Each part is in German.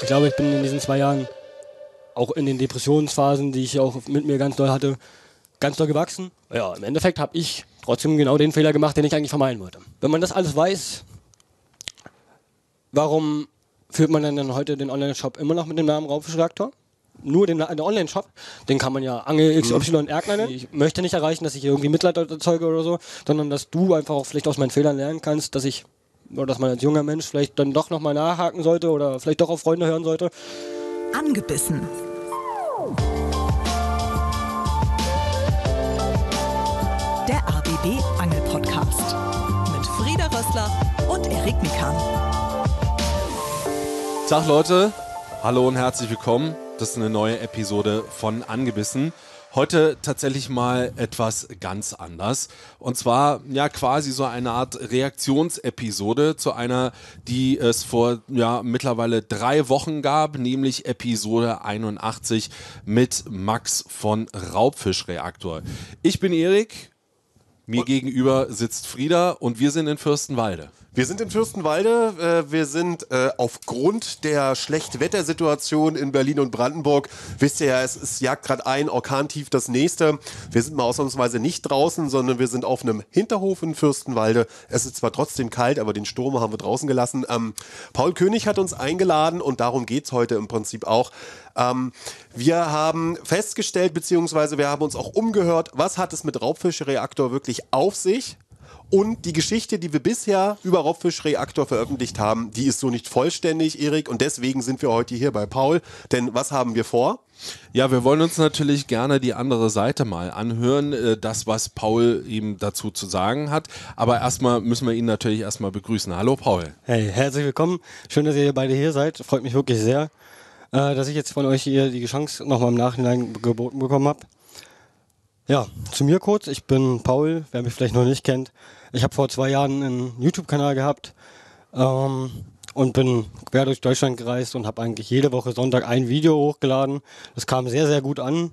Ich glaube, ich bin in diesen zwei Jahren, auch in den Depressionsphasen, die ich auch mit mir ganz doll hatte, ganz doll gewachsen. Ja, im Endeffekt habe ich trotzdem genau den Fehler gemacht, den ich eigentlich vermeiden wollte. Wenn man das alles weiß, warum führt man dann heute den Online-Shop immer noch mit dem Namen Raubfischreaktor? Nur den, den Online-Shop, den kann man ja Angel XY Erk nennen. Ich möchte nicht erreichen, dass ich irgendwie Mitleid erzeuge oder so, sondern dass du einfach auch vielleicht aus meinen Fehlern lernen kannst, dass ich oder dass man als junger Mensch vielleicht dann doch nochmal nachhaken sollte oder vielleicht doch auf Freunde hören sollte. Angebissen. Der ABB Angel Podcast mit Frieda Rössler und Erik Mikan. Tag Leute, hallo und herzlich willkommen. Das ist eine neue Episode von Angebissen. Heute tatsächlich mal etwas ganz anders. Und zwar ja quasi so eine Art Reaktionsepisode zu einer, die es vor ja mittlerweile drei Wochen gab, nämlich Episode 81 mit Max von Raubfischreaktor. Ich bin Erik, mir gegenüber sitzt Frieda und wir sind in Fürstenwalde. Wir sind in Fürstenwalde. Äh, wir sind äh, aufgrund der Schlechtwettersituation in Berlin und Brandenburg, wisst ihr ja, es, es jagt gerade ein Orkantief das nächste. Wir sind mal ausnahmsweise nicht draußen, sondern wir sind auf einem Hinterhof in Fürstenwalde. Es ist zwar trotzdem kalt, aber den Sturm haben wir draußen gelassen. Ähm, Paul König hat uns eingeladen und darum geht's heute im Prinzip auch. Ähm, wir haben festgestellt, beziehungsweise wir haben uns auch umgehört, was hat es mit Raubfischreaktor wirklich auf sich? Und die Geschichte, die wir bisher über Raubfischreaktor veröffentlicht haben, die ist so nicht vollständig, Erik. Und deswegen sind wir heute hier bei Paul. Denn was haben wir vor? Ja, wir wollen uns natürlich gerne die andere Seite mal anhören, äh, das, was Paul ihm dazu zu sagen hat. Aber erstmal müssen wir ihn natürlich erstmal begrüßen. Hallo Paul. Hey, herzlich willkommen. Schön, dass ihr beide hier seid. Freut mich wirklich sehr, äh, dass ich jetzt von euch hier die Chance nochmal im Nachhinein geboten bekommen habe. Ja, zu mir kurz. Ich bin Paul, wer mich vielleicht noch nicht kennt. Ich habe vor zwei Jahren einen YouTube-Kanal gehabt ähm, und bin quer durch Deutschland gereist und habe eigentlich jede Woche Sonntag ein Video hochgeladen. Das kam sehr, sehr gut an.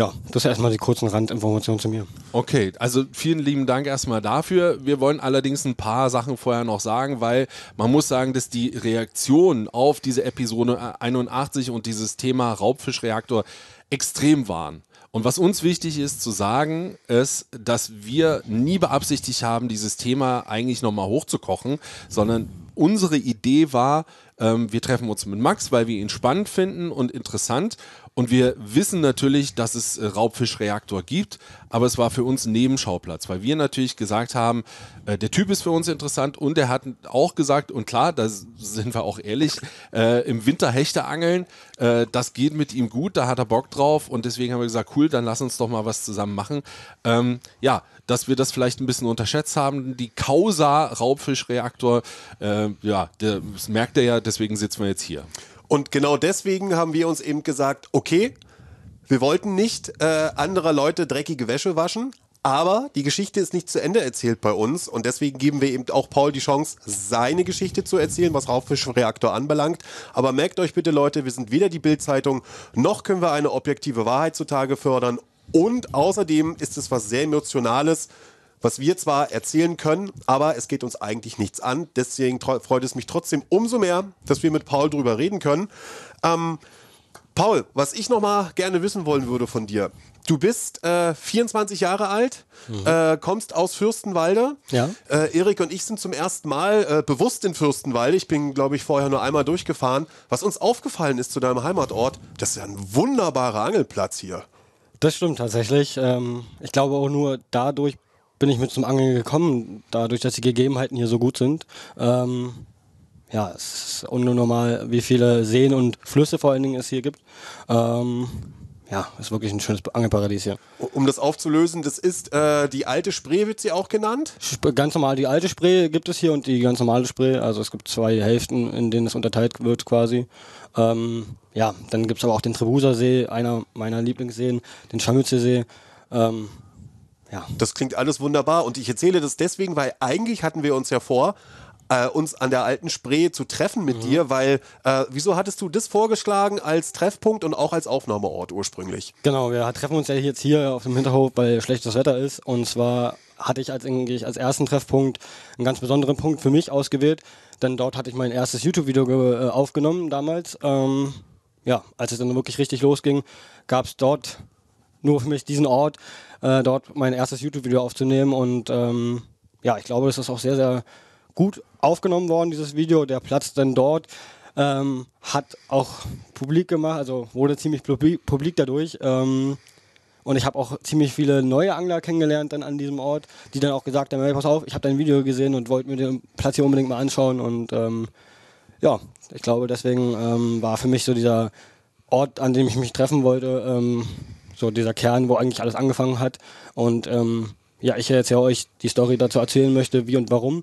Ja, das ist erstmal die kurzen Randinformationen zu mir. Okay, also vielen lieben Dank erstmal dafür. Wir wollen allerdings ein paar Sachen vorher noch sagen, weil man muss sagen, dass die Reaktion auf diese Episode 81 und dieses Thema Raubfischreaktor extrem waren. Und was uns wichtig ist zu sagen, ist, dass wir nie beabsichtigt haben, dieses Thema eigentlich nochmal hochzukochen, sondern unsere Idee war, ähm, wir treffen uns mit Max, weil wir ihn spannend finden und interessant und wir wissen natürlich, dass es äh, Raubfischreaktor gibt, aber es war für uns ein Nebenschauplatz, weil wir natürlich gesagt haben, äh, der Typ ist für uns interessant und er hat auch gesagt, und klar, da sind wir auch ehrlich, äh, im Winter Hechte angeln, äh, das geht mit ihm gut, da hat er Bock drauf und deswegen haben wir gesagt, cool, dann lass uns doch mal was zusammen machen. Ähm, ja, dass wir das vielleicht ein bisschen unterschätzt haben, die Causa Raubfischreaktor, äh, ja, das merkt er ja, deswegen sitzen wir jetzt hier. Und genau deswegen haben wir uns eben gesagt, okay, wir wollten nicht äh, anderer Leute dreckige Wäsche waschen, aber die Geschichte ist nicht zu Ende erzählt bei uns und deswegen geben wir eben auch Paul die Chance, seine Geschichte zu erzählen, was Raubfischreaktor anbelangt. Aber merkt euch bitte, Leute, wir sind weder die Bildzeitung, noch können wir eine objektive Wahrheit zutage fördern. Und außerdem ist es was sehr Emotionales, was wir zwar erzählen können, aber es geht uns eigentlich nichts an. Deswegen freut es mich trotzdem umso mehr, dass wir mit Paul drüber reden können. Ähm, Paul, was ich noch mal gerne wissen wollen würde von dir. Du bist äh, 24 Jahre alt, mhm. äh, kommst aus Fürstenwalde. Ja. Äh, Erik und ich sind zum ersten Mal äh, bewusst in Fürstenwalde. Ich bin, glaube ich, vorher nur einmal durchgefahren. Was uns aufgefallen ist zu deinem Heimatort, das ist ja ein wunderbarer Angelplatz hier. Das stimmt tatsächlich. Ähm, ich glaube auch nur dadurch bin ich mit zum Angeln gekommen, dadurch, dass die Gegebenheiten hier so gut sind. Ähm, ja, es ist unnormal, wie viele Seen und Flüsse vor allen Dingen es hier gibt. Ähm, ja, ist wirklich ein schönes Angelparadies hier. Um das aufzulösen, das ist äh, die alte Spree, wird sie auch genannt? Sp ganz normal, die alte Spree gibt es hier und die ganz normale Spree. Also es gibt zwei Hälften, in denen es unterteilt wird quasi. Ähm, ja, dann gibt es aber auch den Trebuser See, einer meiner Lieblingsseen, den Scharmütze Ähm, ja. Das klingt alles wunderbar und ich erzähle das deswegen, weil eigentlich hatten wir uns ja vor, äh, uns an der alten Spree zu treffen mit mhm. dir, weil äh, wieso hattest du das vorgeschlagen als Treffpunkt und auch als Aufnahmeort ursprünglich? Genau, wir treffen uns ja jetzt hier auf dem Hinterhof, weil schlechtes Wetter ist und zwar hatte ich als, als ersten Treffpunkt einen ganz besonderen Punkt für mich ausgewählt, denn dort hatte ich mein erstes YouTube-Video äh, aufgenommen damals. Ähm, ja, als es dann wirklich richtig losging, gab es dort nur für mich diesen Ort, äh, dort mein erstes YouTube-Video aufzunehmen und ähm, ja, ich glaube, das ist auch sehr, sehr gut aufgenommen worden, dieses Video. Der Platz dann dort ähm, hat auch publik gemacht, also wurde ziemlich publik dadurch. Ähm, und ich habe auch ziemlich viele neue Angler kennengelernt dann an diesem Ort, die dann auch gesagt haben, hey, pass auf, ich habe dein Video gesehen und wollte mir den Platz hier unbedingt mal anschauen. Und ähm, ja, ich glaube, deswegen ähm, war für mich so dieser Ort, an dem ich mich treffen wollte, ähm, so dieser Kern, wo eigentlich alles angefangen hat. Und ähm, ja, ich jetzt ja euch die Story dazu erzählen möchte, wie und warum.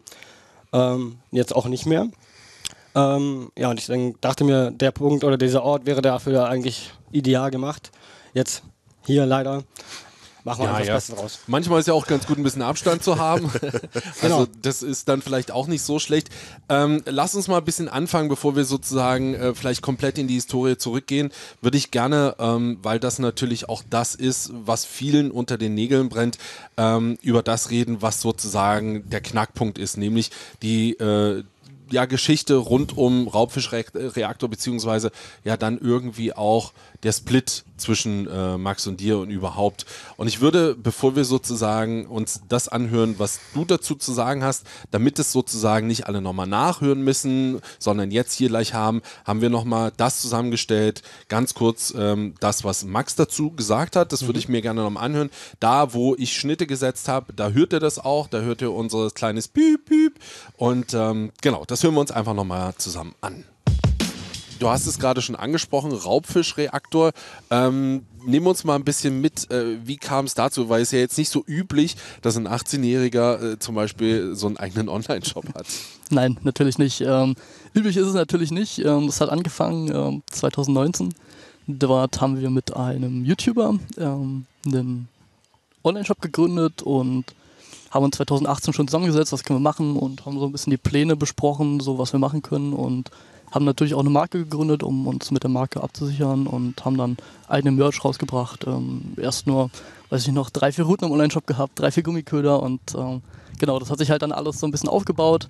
Ähm, jetzt auch nicht mehr. Ähm, ja, und ich dachte mir, der Punkt oder dieser Ort wäre dafür eigentlich ideal gemacht. Jetzt hier leider machen wir ja, einfach ja. das Beste draus. Manchmal ist ja auch ganz gut, ein bisschen Abstand zu haben. genau. Also das ist dann vielleicht auch nicht so schlecht. Ähm, lass uns mal ein bisschen anfangen, bevor wir sozusagen äh, vielleicht komplett in die Historie zurückgehen. Würde ich gerne, ähm, weil das natürlich auch das ist, was vielen unter den Nägeln brennt, ähm, über das reden, was sozusagen der Knackpunkt ist, nämlich die äh, ja, Geschichte rund um Raubfischreaktor, beziehungsweise ja dann irgendwie auch der Split zwischen äh, Max und dir und überhaupt. Und ich würde, bevor wir sozusagen uns das anhören, was du dazu zu sagen hast, damit es sozusagen nicht alle nochmal nachhören müssen, sondern jetzt hier gleich haben, haben wir nochmal das zusammengestellt, ganz kurz ähm, das, was Max dazu gesagt hat, das würde mhm. ich mir gerne nochmal anhören. Da, wo ich Schnitte gesetzt habe, da hört ihr das auch, da hört ihr unser kleines Piep, Piep. Und ähm, genau, das hören wir uns einfach nochmal zusammen an. Du hast es gerade schon angesprochen, Raubfischreaktor. Ähm, nimm uns mal ein bisschen mit, äh, wie kam es dazu? Weil es ja jetzt nicht so üblich, dass ein 18-Jähriger äh, zum Beispiel so einen eigenen Online-Shop hat. Nein, natürlich nicht. Ähm, üblich ist es natürlich nicht. Ähm, es hat angefangen 2019. Ähm, Dort haben wir mit einem YouTuber ähm, einen Online-Shop gegründet und haben uns 2018 schon zusammengesetzt, was können wir machen und haben so ein bisschen die Pläne besprochen, so was wir machen können und haben natürlich auch eine Marke gegründet, um uns mit der Marke abzusichern und haben dann eigene Merch rausgebracht. Ähm, erst nur, weiß ich noch, drei, vier Routen im Online-Shop gehabt, drei, vier Gummiköder und ähm, genau, das hat sich halt dann alles so ein bisschen aufgebaut.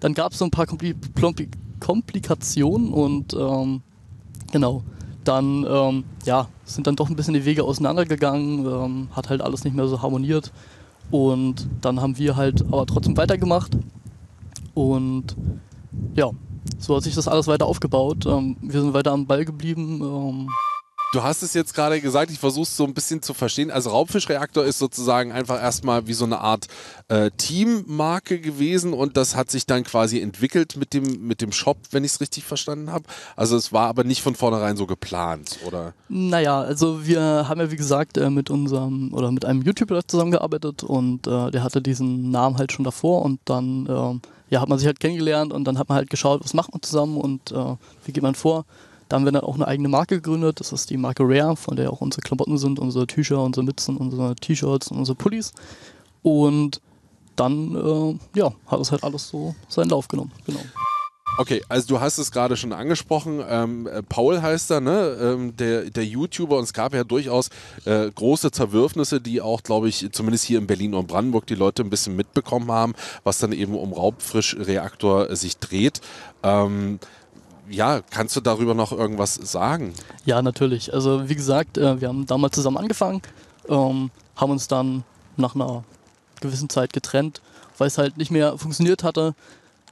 Dann gab es so ein paar Kompli Kompli Komplikationen und ähm, genau, dann ähm, ja, sind dann doch ein bisschen die Wege auseinandergegangen, ähm, hat halt alles nicht mehr so harmoniert und dann haben wir halt aber trotzdem weitergemacht und ja, so hat sich das alles weiter aufgebaut. Ähm, wir sind weiter am Ball geblieben. Ähm. Du hast es jetzt gerade gesagt, ich versuche es so ein bisschen zu verstehen. Also Raubfischreaktor ist sozusagen einfach erstmal wie so eine Art äh, Teammarke gewesen und das hat sich dann quasi entwickelt mit dem, mit dem Shop, wenn ich es richtig verstanden habe. Also es war aber nicht von vornherein so geplant, oder? Naja, also wir haben ja wie gesagt äh, mit unserem oder mit einem YouTuber zusammengearbeitet und äh, der hatte diesen Namen halt schon davor und dann ähm, ja, hat man sich halt kennengelernt und dann hat man halt geschaut, was macht man zusammen und äh, wie geht man vor. Da haben wir dann auch eine eigene Marke gegründet. Das ist die Marke Rare, von der auch unsere Klamotten sind, unsere Tücher, unsere Mützen, unsere T-Shirts und unsere Pullis. Und dann, äh, ja, hat es halt alles so seinen Lauf genommen. Genau. Okay, also du hast es gerade schon angesprochen. Ähm, äh, Paul heißt er, ne? Ähm, der, der YouTuber. Und es gab ja durchaus äh, große Zerwürfnisse, die auch, glaube ich, zumindest hier in Berlin und Brandenburg die Leute ein bisschen mitbekommen haben, was dann eben um Raubfrischreaktor sich dreht. Ähm, ja, kannst du darüber noch irgendwas sagen? Ja, natürlich. Also wie gesagt, äh, wir haben damals zusammen angefangen, ähm, haben uns dann nach einer gewissen Zeit getrennt, weil es halt nicht mehr funktioniert hatte.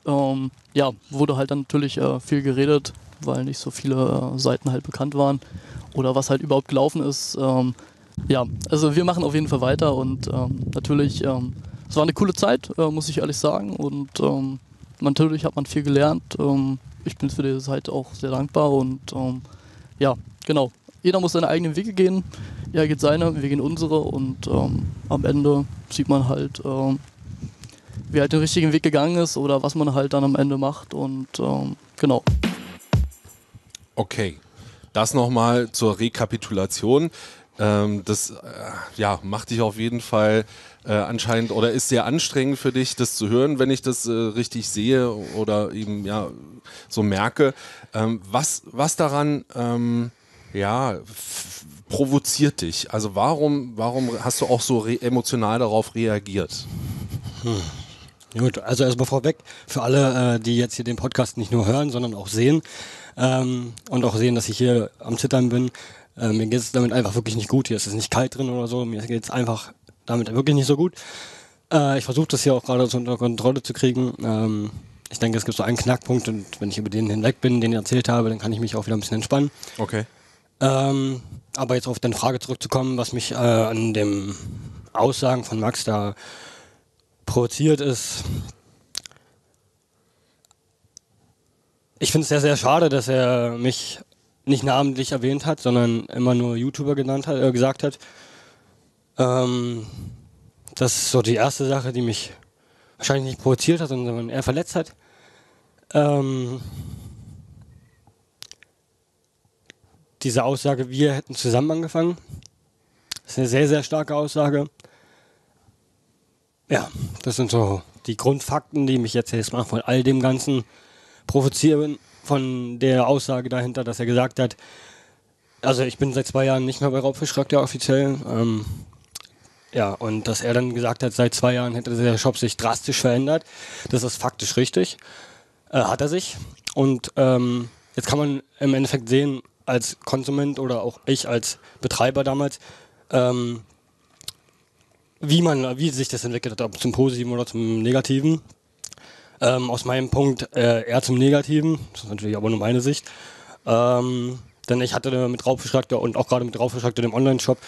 Ähm, ja, wurde halt dann natürlich äh, viel geredet, weil nicht so viele äh, Seiten halt bekannt waren oder was halt überhaupt gelaufen ist. Ähm, ja, also wir machen auf jeden Fall weiter und ähm, natürlich, ähm, es war eine coole Zeit, äh, muss ich ehrlich sagen und ähm, natürlich hat man viel gelernt. Ähm, ich bin für die Zeit auch sehr dankbar und ja, genau. Jeder muss seine eigenen Wege gehen. Er geht seine, wir gehen unsere und am Ende sieht man halt, wie halt den richtigen Weg gegangen ist oder was man halt dann am Ende macht und ähm, genau. Okay, das nochmal zur Rekapitulation. Ähm, das äh, ja, macht dich auf jeden Fall äh, anscheinend oder ist sehr anstrengend für dich, das zu hören, wenn ich das äh, richtig sehe oder eben ja so merke. Ähm, was, was daran ähm, ja, provoziert dich? Also warum, warum hast du auch so emotional darauf reagiert? Hm. Gut, also erstmal vorweg, für alle, äh, die jetzt hier den Podcast nicht nur hören, sondern auch sehen ähm, und auch sehen, dass ich hier am Zittern bin. Äh, mir geht es damit einfach wirklich nicht gut. Hier ist es nicht kalt drin oder so. Mir geht es einfach damit wirklich nicht so gut. Äh, ich versuche das hier auch gerade so unter Kontrolle zu kriegen. Ähm, ich denke, es gibt so einen Knackpunkt und wenn ich über den hinweg bin, den ich erzählt habe, dann kann ich mich auch wieder ein bisschen entspannen. Okay. Ähm, aber jetzt auf deine Frage zurückzukommen, was mich äh, an dem Aussagen von Max da provoziert ist. Ich finde es sehr, sehr schade, dass er mich nicht namentlich erwähnt hat, sondern immer nur YouTuber genannt hat, äh, gesagt hat. Ähm, das ist so die erste Sache, die mich wahrscheinlich nicht provoziert hat, sondern eher verletzt hat. Ähm, diese Aussage, wir hätten zusammen angefangen. Ist eine sehr, sehr starke Aussage. Ja, das sind so die Grundfakten, die mich jetzt erstmal von all dem Ganzen provozieren, von der Aussage dahinter, dass er gesagt hat, also ich bin seit zwei Jahren nicht mehr bei Raubfischcharakter offiziell. Ähm, ja, und dass er dann gesagt hat, seit zwei Jahren hätte der Shop sich drastisch verändert. Das ist faktisch richtig. Äh, hat er sich. Und ähm, jetzt kann man im Endeffekt sehen, als Konsument oder auch ich als Betreiber damals, ähm, wie man, wie sich das entwickelt hat, ob zum Positiven oder zum Negativen. Ähm, aus meinem Punkt äh, eher zum Negativen, das ist natürlich aber nur meine Sicht. Ähm, denn ich hatte mit Raubfischcharakter und auch gerade mit Raubfischcharakter dem Online-Shop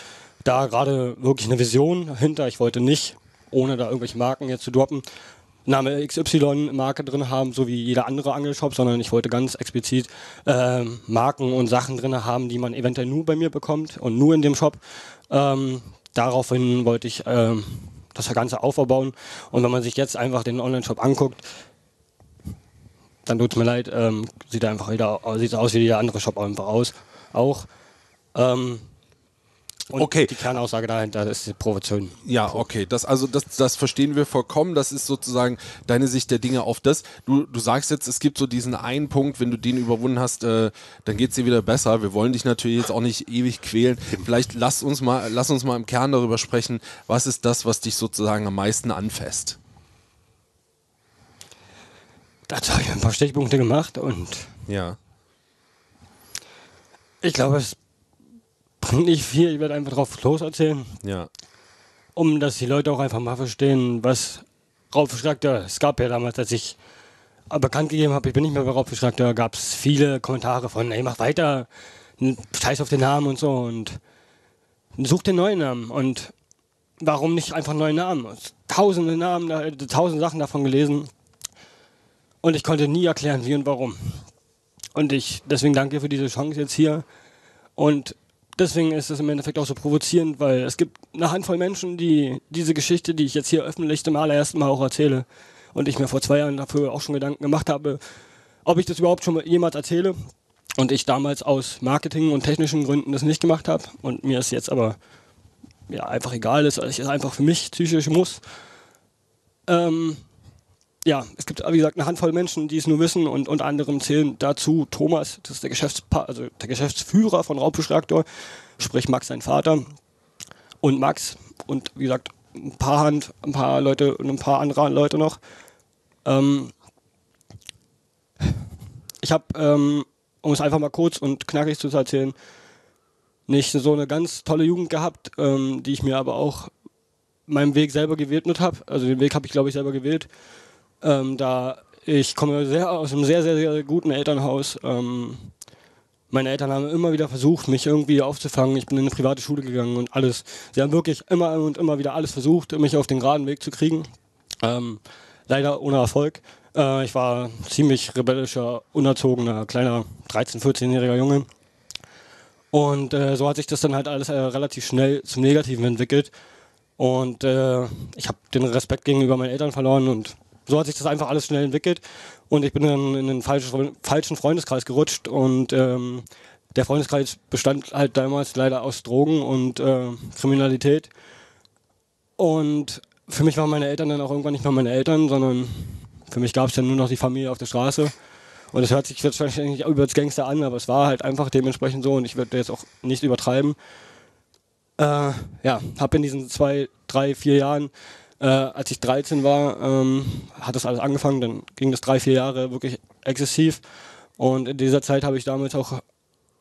da gerade wirklich eine Vision hinter. Ich wollte nicht, ohne da irgendwelche Marken jetzt zu droppen, Name XY Marke drin haben, so wie jeder andere Angelshop, sondern ich wollte ganz explizit äh, Marken und Sachen drin haben, die man eventuell nur bei mir bekommt und nur in dem Shop. Ähm, daraufhin wollte ich äh, das Ganze aufbauen. Und wenn man sich jetzt einfach den Online-Shop anguckt, dann tut es mir leid, ähm, sieht einfach wieder, sieht aus wie jeder andere Shop einfach aus. Auch. Ähm, und Okay. die Kernaussage dahinter ist die Provokation. Ja, okay. Das, also das, das verstehen wir vollkommen. Das ist sozusagen deine Sicht der Dinge auf das. Du, du sagst jetzt, es gibt so diesen einen Punkt, wenn du den überwunden hast, äh, dann geht's dir wieder besser. Wir wollen dich natürlich jetzt auch nicht ewig quälen. Vielleicht lass uns mal, lass uns mal im Kern darüber sprechen. Was ist das, was dich sozusagen am meisten anfasst? Dazu habe ich ein paar Stichpunkte gemacht und Ja. ich glaube, es nicht viel. Ich werde einfach drauf los erzählen, Ja. um dass die Leute auch einfach mal verstehen, was Raubfischcharakter. Es gab ja damals, als ich bekannt gegeben habe, ich bin nicht mehr bei Raubfischcharakter, gab es viele Kommentare von, ey, mach weiter, scheiß auf den Namen und so und such den neuen Namen und warum nicht einfach neuen Namen? Tausende Namen, da- tausende Sachen davon gelesen und ich konnte nie erklären, wie und warum. Und ich, deswegen danke für diese Chance jetzt hier. Und deswegen ist es im Endeffekt auch so provozierend, weil es gibt eine Handvoll Menschen, die diese Geschichte, die ich jetzt hier öffentlich zum allerersten Mal auch erzähle, und ich mir vor zwei Jahren dafür auch schon Gedanken gemacht habe, ob ich das überhaupt schon mal jemals erzähle. Und ich damals aus Marketing und technischen Gründen das nicht gemacht habe. Und mir es jetzt aber ja, einfach egal ist, weil ich es einfach für mich psychisch muss. Ähm, ja, es gibt, wie gesagt, eine Handvoll Menschen, die es nur wissen und unter anderem zählen dazu Thomas, das ist der, Geschäftspa also der Geschäftsführer von Raubfischreaktor, sprich Max, sein Vater, und Max und wie gesagt, ein paar Hand, ein paar Leute und ein paar andere Leute noch. Ähm, ich habe, ähm, um es einfach mal kurz und knackig zu erzählen, nicht so eine ganz tolle Jugend gehabt, ähm, die ich mir aber auch meinem Weg selber gewidmet habe. Also den Weg habe ich, glaube ich, selber gewählt. Ähm, da ich komme sehr aus einem sehr, sehr, sehr guten Elternhaus. Ähm, meine Eltern haben immer wieder versucht, mich irgendwie aufzufangen. Ich bin in eine private Schule gegangen und alles. Sie haben wirklich immer und immer wieder alles versucht, mich auf den geraden Weg zu kriegen. Ähm, leider ohne Erfolg. Äh, ich war ziemlich rebellischer, unerzogener, kleiner 13-, 14-jähriger Junge. Und äh, so hat sich das dann halt alles äh, relativ schnell zum Negativen entwickelt. Und äh, ich habe den Respekt gegenüber meinen Eltern verloren und so hat sich das einfach alles schnell entwickelt. Und ich bin dann in falschen, falschen Freundeskreis gerutscht und ähm, der Freundeskreis bestand halt damals leider aus Drogen und äh, Kriminalität. Und für mich waren meine Eltern dann auch irgendwann nicht mehr meine Eltern, sondern für mich gab es dann nur noch die Familie auf der Straße. Und es hört sich jetzt wahrscheinlich über das Gangster an, aber es war halt einfach dementsprechend so und ich würde jetzt auch nicht übertreiben. Äh, ja, habe in diesen zwei, drei, vier Jahren Äh, als ich 13 war, ähm, hat das alles angefangen. Dann ging das drei, vier Jahre wirklich exzessiv. Und in dieser Zeit habe ich damals auch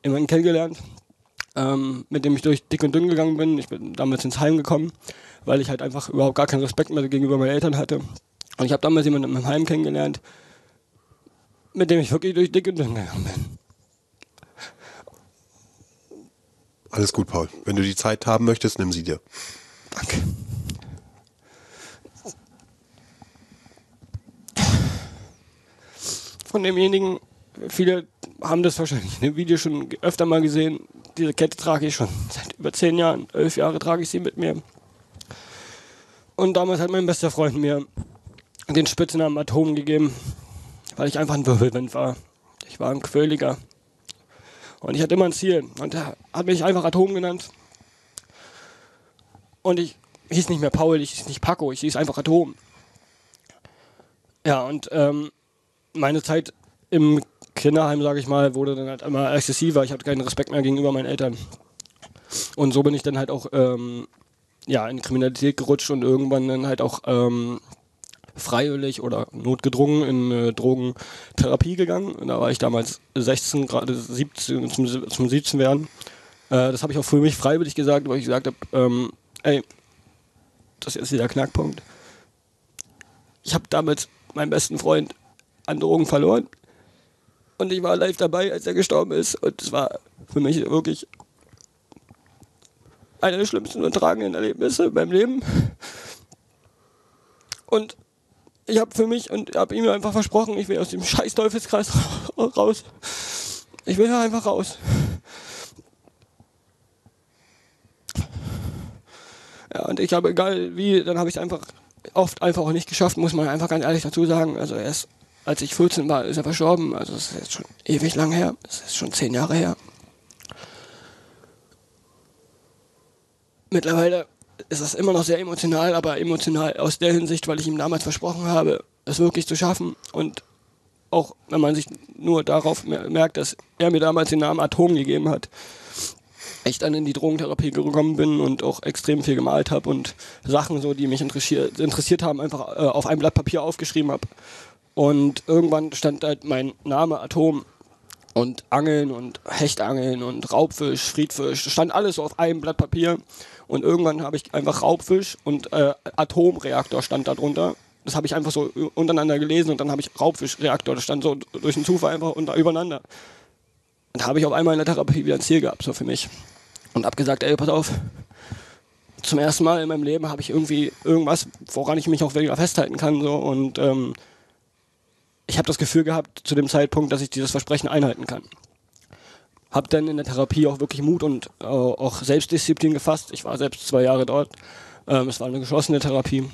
jemanden kennengelernt, ähm, mit dem ich durch dick und dünn gegangen bin. Ich bin damals ins Heim gekommen, weil ich halt einfach überhaupt gar keinen Respekt mehr gegenüber meinen Eltern hatte. Und ich habe damals jemanden im Heim kennengelernt, mit dem ich wirklich durch dick und dünn gegangen bin. Alles gut, Paul. Wenn du die Zeit haben möchtest, nimm sie dir. Danke. Von demjenigen, viele haben das wahrscheinlich in dem Video schon öfter mal gesehen. Diese Kette trage ich schon seit über zehn Jahren. Elf Jahre trage ich sie mit mir. Und damals hat mein bester Freund mir den Spitznamen Atom gegeben, weil ich einfach ein Wirbelwind war. Ich war ein Quirliger. Und ich hatte immer ein Ziel. Und er hat mich einfach Atom genannt. Und ich hieß nicht mehr Paul, ich hieß nicht Paco, ich hieß einfach Atom. Ja, und ähm, meine Zeit im Kinderheim, sage ich mal, wurde dann halt immer exzessiver. Ich hatte keinen Respekt mehr gegenüber meinen Eltern. Und so bin ich dann halt auch ähm, ja, in Kriminalität gerutscht und irgendwann dann halt auch ähm, freiwillig oder notgedrungen in äh, Drogentherapie gegangen. Und da war ich damals 16, gerade 17, zum, zum 17 werden. Äh, das habe ich auch für mich freiwillig gesagt, weil ich gesagt habe, ähm, ey, das ist jetzt der Knackpunkt. Ich habe damals meinen besten Freund an Drogen verloren. Und ich war live dabei, als er gestorben ist. Und es war für mich wirklich einer der schlimmsten und tragenden Erlebnisse in meinem Leben. Und ich habe für mich und habe ihm einfach versprochen, ich will aus dem scheiß Teufelskreis raus. Ich will da einfach raus. Ja, und ich habe, egal wie, dann habe ich es einfach oft einfach auch nicht geschafft, muss man einfach ganz ehrlich dazu sagen. Also erst als ich 14 war, ist er verstorben. Also das ist jetzt schon ewig lang her. Das ist schon zehn Jahre her. Mittlerweile ist das immer noch sehr emotional, aber emotional aus der Hinsicht, weil ich ihm damals versprochen habe, es wirklich zu schaffen. Und auch wenn man sich nur darauf merkt, dass er mir damals den Namen Atom gegeben hat, ich dann in die Drogentherapie gekommen bin und auch extrem viel gemalt habe und Sachen so, die mich interessiert, interessiert haben, einfach äh, auf ein Blatt Papier aufgeschrieben habe. Und irgendwann stand halt mein Name Atom und Angeln und Hechtangeln und Raubfisch, Friedfisch, stand alles so auf einem Blatt Papier. Und irgendwann habe ich einfach Raubfisch und äh, Atomreaktor stand da drunter. Das habe ich einfach so untereinander gelesen und dann habe ich Raubfischreaktor, das stand so durch den Zufall einfach unter, übereinander. Und da habe ich auf einmal in der Therapie wieder ein Ziel gehabt, so für mich. Und habe gesagt, ey, pass auf, zum ersten Mal in meinem Leben habe ich irgendwie irgendwas, woran ich mich auch wieder festhalten kann. So, und ähm, ich habe das Gefühl gehabt zu dem Zeitpunkt, dass ich dieses Versprechen einhalten kann habe dann in der Therapie auch wirklich Mut und äh, auch Selbstdisziplin gefasst. Ich war selbst zwei Jahre dort. Ähm, es war eine geschlossene Therapie.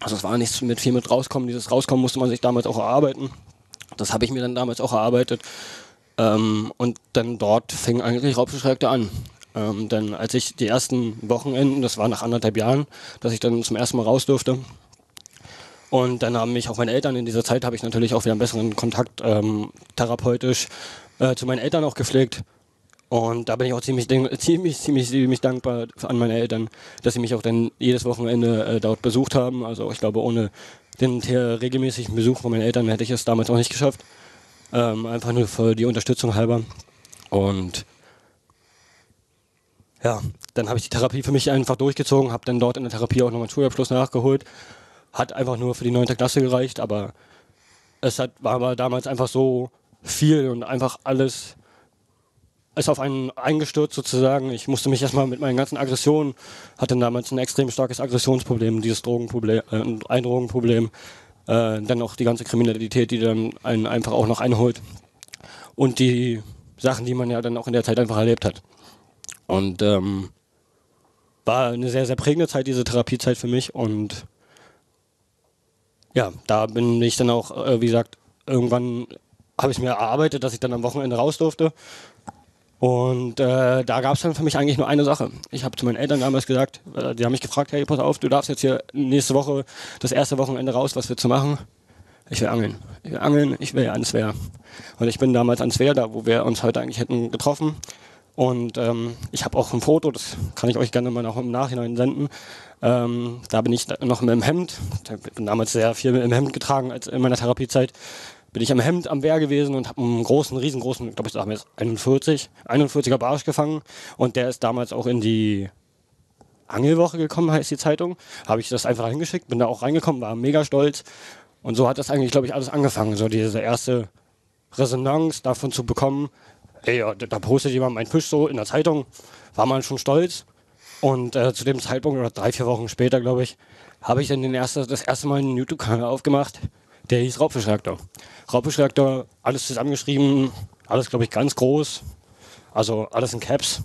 Also es war nichts mit viel mit rauskommen. Dieses Rauskommen musste man sich damals auch erarbeiten. Das habe ich mir dann damals auch erarbeitet. Ähm, und dann dort fing eigentlich Raubfischreaktor an. Ähm, denn als ich die ersten Wochenenden, das war nach anderthalb Jahren, dass ich dann zum ersten Mal raus durfte. Und dann haben mich auch meine Eltern in dieser Zeit, habe ich natürlich auch wieder einen besseren Kontakt ähm, therapeutisch äh, zu meinen Eltern auch gepflegt. Und da bin ich auch ziemlich, ziemlich, ziemlich, ziemlich dankbar an meine Eltern, dass sie mich auch dann jedes Wochenende äh, dort besucht haben. Also ich glaube, ohne den regelmäßigen Besuch von meinen Eltern hätte ich es damals auch nicht geschafft. Ähm, einfach nur für die Unterstützung halber. Und ja, dann habe ich die Therapie für mich einfach durchgezogen, habe dann dort in der Therapie auch nochmal einen Schulabschluss nachgeholt. Hat einfach nur für die 9. Klasse gereicht, aber es hat, war aber damals einfach so viel und einfach alles ist auf einen eingestürzt sozusagen. Ich musste mich erstmal mit meinen ganzen Aggressionen, hatte damals ein extrem starkes Aggressionsproblem, dieses Drogenproblem, äh, ein Drogenproblem, äh, dann auch die ganze Kriminalität, die dann einen einfach auch noch einholt und die Sachen, die man ja dann auch in der Zeit einfach erlebt hat. Und ähm, war eine sehr, sehr prägende Zeit, diese Therapiezeit für mich und ja, da bin ich dann auch, äh, wie gesagt, irgendwann habe ich mir erarbeitet, dass ich dann am Wochenende raus durfte. Und äh, da gab es dann für mich eigentlich nur eine Sache. Ich habe zu meinen Eltern damals gesagt, äh, die haben mich gefragt, hey, pass auf, du darfst jetzt hier nächste Woche das erste Wochenende raus, was wir zu machen? Ich will angeln. Ich will angeln, ich will ans Wehr. Und ich bin damals ans Wehr, da wo wir uns heute eigentlich hätten getroffen. Und ähm, ich habe auch ein Foto, das kann ich euch gerne mal noch im Nachhinein senden. Ähm, da bin ich noch im Hemd. Ich bin damals sehr viel im Hemd getragen als in meiner Therapiezeit. Bin ich am Hemd am Wehr gewesen und habe einen großen, riesengroßen, ich glaube, ich damals 41, 41er Barsch gefangen. Und der ist damals auch in die Angelwoche gekommen, heißt die Zeitung. Habe ich das einfach hingeschickt, bin da auch reingekommen, war mega stolz. Und so hat das eigentlich, glaube ich, alles angefangen. So diese erste Resonanz davon zu bekommen, ey, da postet jemand meinen Fisch so in der Zeitung, war man schon stolz. Und äh, zu dem Zeitpunkt, oder drei, vier Wochen später, glaube ich, habe ich dann den erste, das erste Mal einen YouTube-Kanal aufgemacht, der hieß Raubfischreaktor. Raubfischreaktor, alles zusammengeschrieben, alles, glaube ich, ganz groß. Also alles in Caps.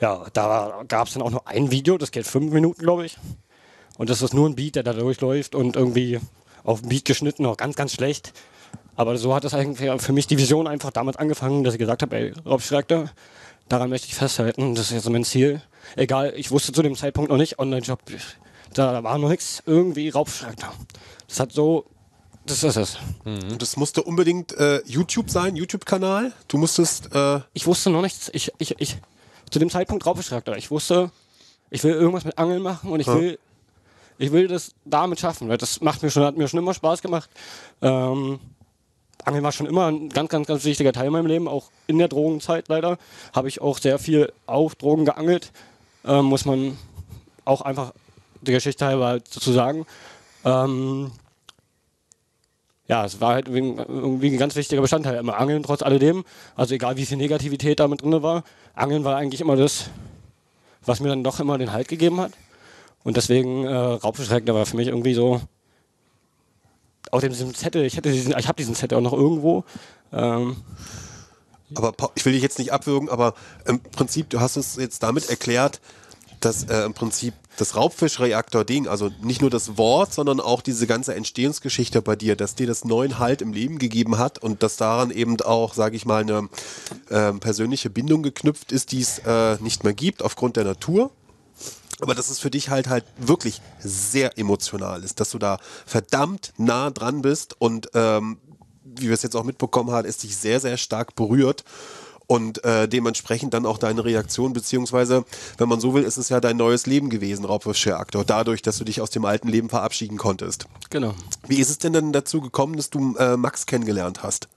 Ja, da gab es dann auch nur ein Video, das geht fünf Minuten, glaube ich. Und das ist nur ein Beat, der da durchläuft und irgendwie auf dem Beat geschnitten, auch ganz, ganz schlecht. Aber so hat das eigentlich für mich die Vision einfach damals angefangen, dass ich gesagt habe, ey, Raubfischreaktor, daran möchte ich festhalten, das ist jetzt mein Ziel. Egal, ich wusste zu dem Zeitpunkt noch nicht, Online-Job, da war noch nichts, irgendwie Raubfischreaktor. Das hat so, das ist es. Mhm. Das musste unbedingt äh, YouTube sein, YouTube-Kanal. Du musstest. Äh ich wusste noch nichts. Ich, ich, ich, zu dem Zeitpunkt Raubfischreaktor. Ich wusste, ich will irgendwas mit Angeln machen und ich will, ich will das damit schaffen, weil das macht mir schon, hat mir schon immer Spaß gemacht. Ähm, Angeln war schon immer ein ganz, ganz, ganz wichtiger Teil in meinem Leben, auch in der Drogenzeit leider. Habe ich auch sehr viel auf Drogen geangelt, ähm, muss man auch einfach die Geschichte halber dazu sagen. Ähm, ja, es war halt irgendwie ein ganz wichtiger Bestandteil. Immer Angeln trotz alledem. Also egal wie viel Negativität damit drin war. Angeln war eigentlich immer das, was mir dann doch immer den Halt gegeben hat. Und deswegen äh, Raubfischrecken war für mich irgendwie so auf dem Zettel, ich, diesen, ich habe diesen Zettel auch noch irgendwo. Ähm, aber ich will dich jetzt nicht abwürgen, aber im Prinzip, du hast es jetzt damit erklärt, dass äh, im Prinzip das Raubfischreaktor-Ding, also nicht nur das Wort, sondern auch diese ganze Entstehungsgeschichte bei dir, dass dir das neuen Halt im Leben gegeben hat und dass daran eben auch, sage ich mal, eine äh, persönliche Bindung geknüpft ist, die es äh, nicht mehr gibt aufgrund der Natur. Aber dass es für dich halt halt wirklich sehr emotional ist, dass du da verdammt nah dran bist und ähm, wie wir es jetzt auch mitbekommen haben, ist dich sehr, sehr stark berührt und äh, dementsprechend dann auch deine Reaktion, beziehungsweise, wenn man so will, ist es ja dein neues Leben gewesen, Raubwurfsreaktor, dadurch, dass du dich aus dem alten Leben verabschieden konntest. Genau. Wie ist es denn dann dazu gekommen, dass du äh, Max kennengelernt hast?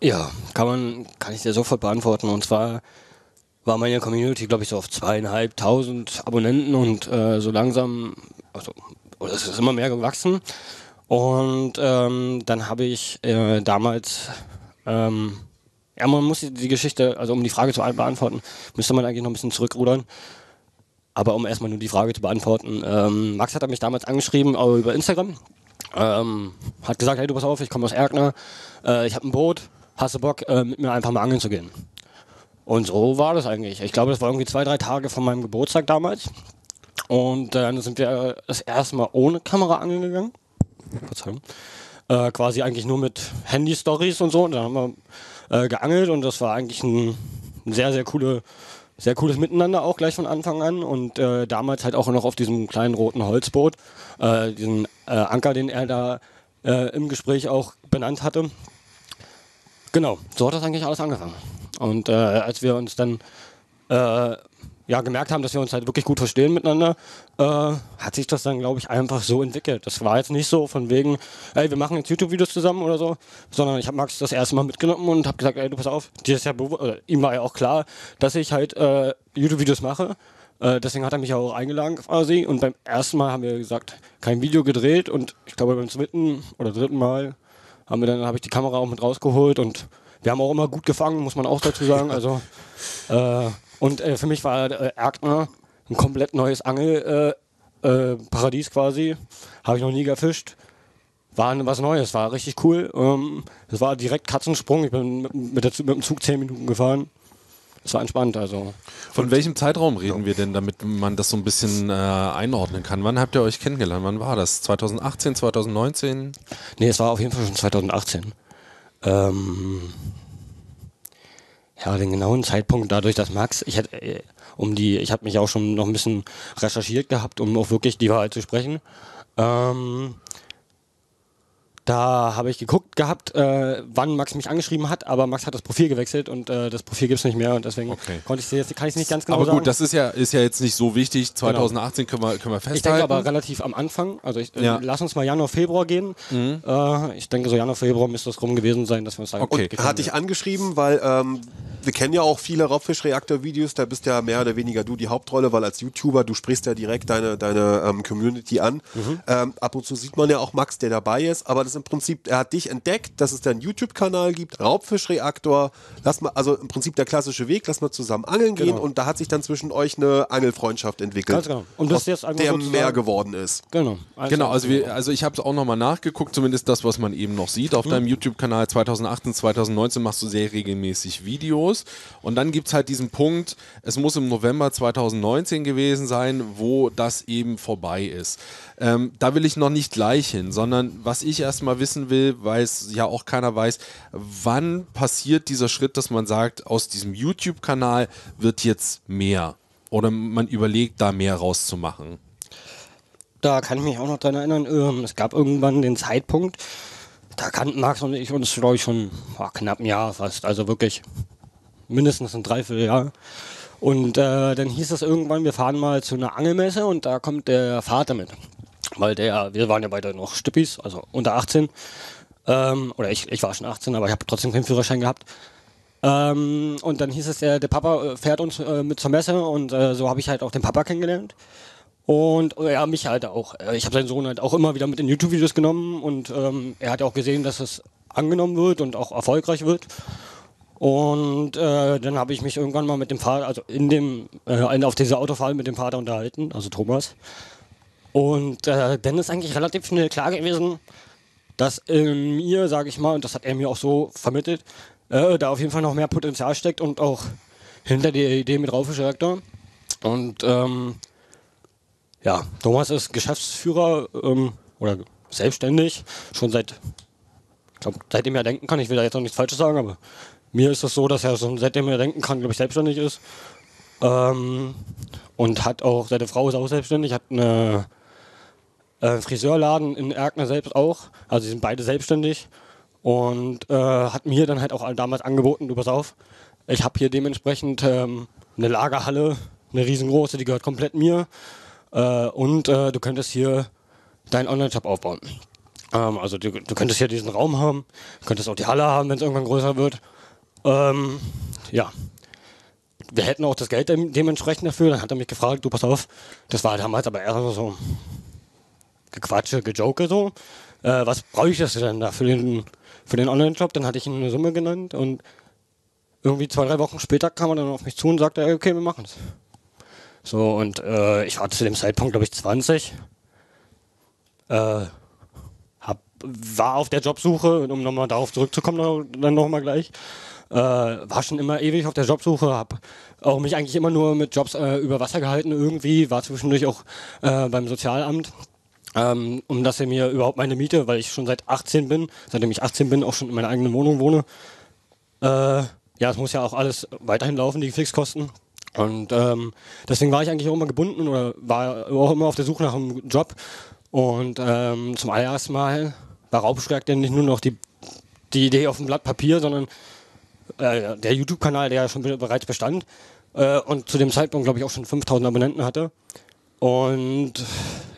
Ja, kann man, kann ich dir sofort beantworten. Und zwar war meine Community, glaube ich, so auf zweieinhalbtausend Abonnenten und äh, so langsam, also, es ist immer mehr gewachsen. Und ähm, dann habe ich äh, damals, ähm, ja, man muss die Geschichte, also um die Frage zu beantworten, müsste man eigentlich noch ein bisschen zurückrudern. Aber um erstmal nur die Frage zu beantworten, ähm, Max hat mich damals angeschrieben äh, über Instagram, ähm, hat gesagt, hey, du pass auf, ich komme aus Erkner, äh, ich habe ein Boot, hast du Bock, äh, mit mir einfach mal angeln zu gehen? Und so war das eigentlich. Ich glaube, das war irgendwie zwei, drei Tage von meinem Geburtstag damals. Und dann sind wir das erste Mal ohne Kamera angegangen. Verzeihung. Äh, quasi eigentlich nur mit Handy-Stories und so. Und dann haben wir äh, geangelt und das war eigentlich ein, ein sehr, sehr coole, sehr cooles Miteinander auch gleich von Anfang an. Und äh, damals halt auch noch auf diesem kleinen roten Holzboot, äh, diesen äh, Anker, den er da äh, im Gespräch auch benannt hatte. Genau, so hat das eigentlich alles angefangen. Und äh, als wir uns dann äh, ja, gemerkt haben, dass wir uns halt wirklich gut verstehen miteinander, äh, hat sich das dann, glaube ich, einfach so entwickelt. Das war jetzt nicht so von wegen, ey, wir machen jetzt YouTube-Videos zusammen oder so, sondern ich habe Max das erste Mal mitgenommen und habe gesagt, ey, du pass auf, dir ist ja oder ihm war ja auch klar, dass ich halt äh, YouTube-Videos mache. Äh, deswegen hat er mich auch eingeladen quasi. Und beim ersten Mal haben wir gesagt, kein Video gedreht und ich glaube beim zweiten oder dritten Mal haben wir dann habe ich die Kamera auch mit rausgeholt und wir haben auch immer gut gefangen, muss man auch dazu sagen. Also, äh, und äh, für mich war äh, Erkner ein komplett neues Angelparadies äh, quasi. Habe ich noch nie gefischt. War was Neues, war richtig cool. Ähm, es war direkt Katzensprung. Ich bin mit, mit, mit dem Zug zehn Minuten gefahren. Es war entspannt, also. Von welchem Zeitraum reden wir denn, damit man das so ein bisschen äh, einordnen kann? Wann habt ihr euch kennengelernt? Wann war das? 2018, 2019? Nee, es war auf jeden Fall schon 2018. Ähm, ja, den genauen Zeitpunkt, dadurch, dass Max, ich hätte, äh, um die, ich habe mich auch schon noch ein bisschen recherchiert gehabt, um auch wirklich die Wahrheit zu sprechen. Ähm, Da habe ich geguckt gehabt, äh, wann Max mich angeschrieben hat, aber Max hat das Profil gewechselt und äh, das Profil gibt es nicht mehr und deswegen Okay. konnte ich jetzt, kann ich es nicht ganz genau Aber sagen. gut, das ist ja, ist ja jetzt nicht so wichtig. 2018 können, wir, können wir festhalten. ich denke aber relativ am Anfang. Also ich, äh, Ja. Mhm. lass uns mal Januar, Februar gehen. Äh, ich denke so Januar, Februar müsste es rum gewesen sein, dass wir uns da Okay. Hat dich angeschrieben, weil ähm, wir kennen ja auch viele Raubfischreaktor-Videos, da bist ja mehr oder weniger du die Hauptrolle, weil als YouTuber, du sprichst ja direkt deine, deine ähm, Community an. Ähm, ab und zu sieht man ja auch Max, der dabei ist, aber das ist im Prinzip, er hat dich entdeckt, dass es da einen YouTube-Kanal gibt, Raubfischreaktor, lass mal, also im Prinzip der klassische Weg, lass mal zusammen angeln gehen Genau. und da hat sich dann zwischen euch eine Angelfreundschaft entwickelt. Ganz genau. Und das ist jetzt der mehr geworden ist. Genau. Genau, also, wir, also ich habe es auch nochmal nachgeguckt, zumindest das, was man eben noch sieht. Auf deinem YouTube-Kanal 2018, 2019 machst du sehr regelmäßig Videos. Und dann gibt es halt diesen Punkt, es muss im November 2019 gewesen sein, wo das eben vorbei ist. Ähm, da will ich noch nicht gleich hin, sondern was ich erstmal wissen will, weil es ja auch keiner weiß, wann passiert dieser Schritt, dass man sagt, aus diesem YouTube-Kanal wird jetzt mehr. Oder man überlegt, da mehr rauszumachen. Da kann ich mich auch noch dran erinnern, ähm, es gab irgendwann den Zeitpunkt, da kannten Max und ich uns, glaube ich, schon boah, knapp ein Jahr fast, also wirklich mindestens ein Dreivierteljahr. Und äh, dann hieß es irgendwann, wir fahren mal zu einer Angelmesse und da kommt der Vater mit. Weil der, wir waren ja beide noch Stippis, also unter 18. Ähm, oder ich, ich war schon 18, aber ich habe trotzdem keinen Führerschein gehabt. Ähm, und dann hieß es, der, der Papa äh, fährt uns äh, mit zur Messe und äh, so habe ich halt auch den Papa kennengelernt. Und äh, ja, mich halt auch. Äh, Ich habe seinen Sohn halt auch immer wieder mit in YouTube-Videos genommen und ähm, er hat auch gesehen, dass es angenommen wird und auch erfolgreich wird. Und äh, dann habe ich mich irgendwann mal mit dem Vater, also in dem, äh, auf dieser Autofahrt mit dem Vater unterhalten, also Thomas. Und äh, dann ist eigentlich relativ schnell klar gewesen, dass in mir, sage ich mal, und das hat er mir auch so vermittelt, äh, da auf jeden Fall noch mehr Potenzial steckt und auch hinter der Idee mit Rauffischreaktor. Und ähm, ja, Thomas ist Geschäftsführer ähm, oder selbstständig, schon seit, ich glaube, seitdem er denken kann. Ich will da jetzt noch nichts Falsches sagen, aber mir ist es so, dass er schon seitdem er denken kann, glaube ich, selbstständig ist. Ähm, und hat auch, seine Frau ist auch selbstständig, hat eine äh, Friseurladen in Erkner selbst auch. Also sie sind beide selbstständig. Und äh, hat mir dann halt auch damals angeboten, du pass auf, ich habe hier dementsprechend ähm, eine Lagerhalle, eine riesengroße, die gehört komplett mir. Äh, und äh, du könntest hier deinen Online-Shop aufbauen. Ähm, also du, du könntest hier diesen Raum haben, könntest auch die Halle haben, wenn es irgendwann größer wird. Ähm, ja. Wir hätten auch das Geld dem, dementsprechend dafür. Dann hat er mich gefragt, du pass auf, das war damals aber eher so Gequatsche, Gejoke so. Äh, was bräuchtest du denn da für den, für den Online-Shop? Dann hatte ich eine Summe genannt und irgendwie zwei, drei Wochen später kam er dann auf mich zu und sagte, okay, wir machen es. So, und äh, ich war zu dem Zeitpunkt, glaube ich, 20. Äh, hab, war auf der Jobsuche, um nochmal darauf zurückzukommen, dann nochmal gleich. Äh, war schon immer ewig auf der Jobsuche, hab auch mich eigentlich immer nur mit Jobs äh, über Wasser gehalten irgendwie, war zwischendurch auch äh, beim Sozialamt, ähm, um dass er mir überhaupt meine Miete, weil ich schon seit 18 bin, seitdem ich 18 bin, auch schon in meiner eigenen Wohnung wohne. Äh, ja, es muss ja auch alles weiterhin laufen, die Fixkosten. Und ähm, deswegen war ich eigentlich auch immer gebunden oder war auch immer auf der Suche nach einem Job. Und ähm, zum allerersten Mal war Raubstärk denn nicht nur noch die, die Idee auf dem Blatt Papier, sondern äh, der YouTube-Kanal, der ja schon be bereits bestand äh, und zu dem Zeitpunkt, glaube ich, auch schon 5000 Abonnenten hatte. Und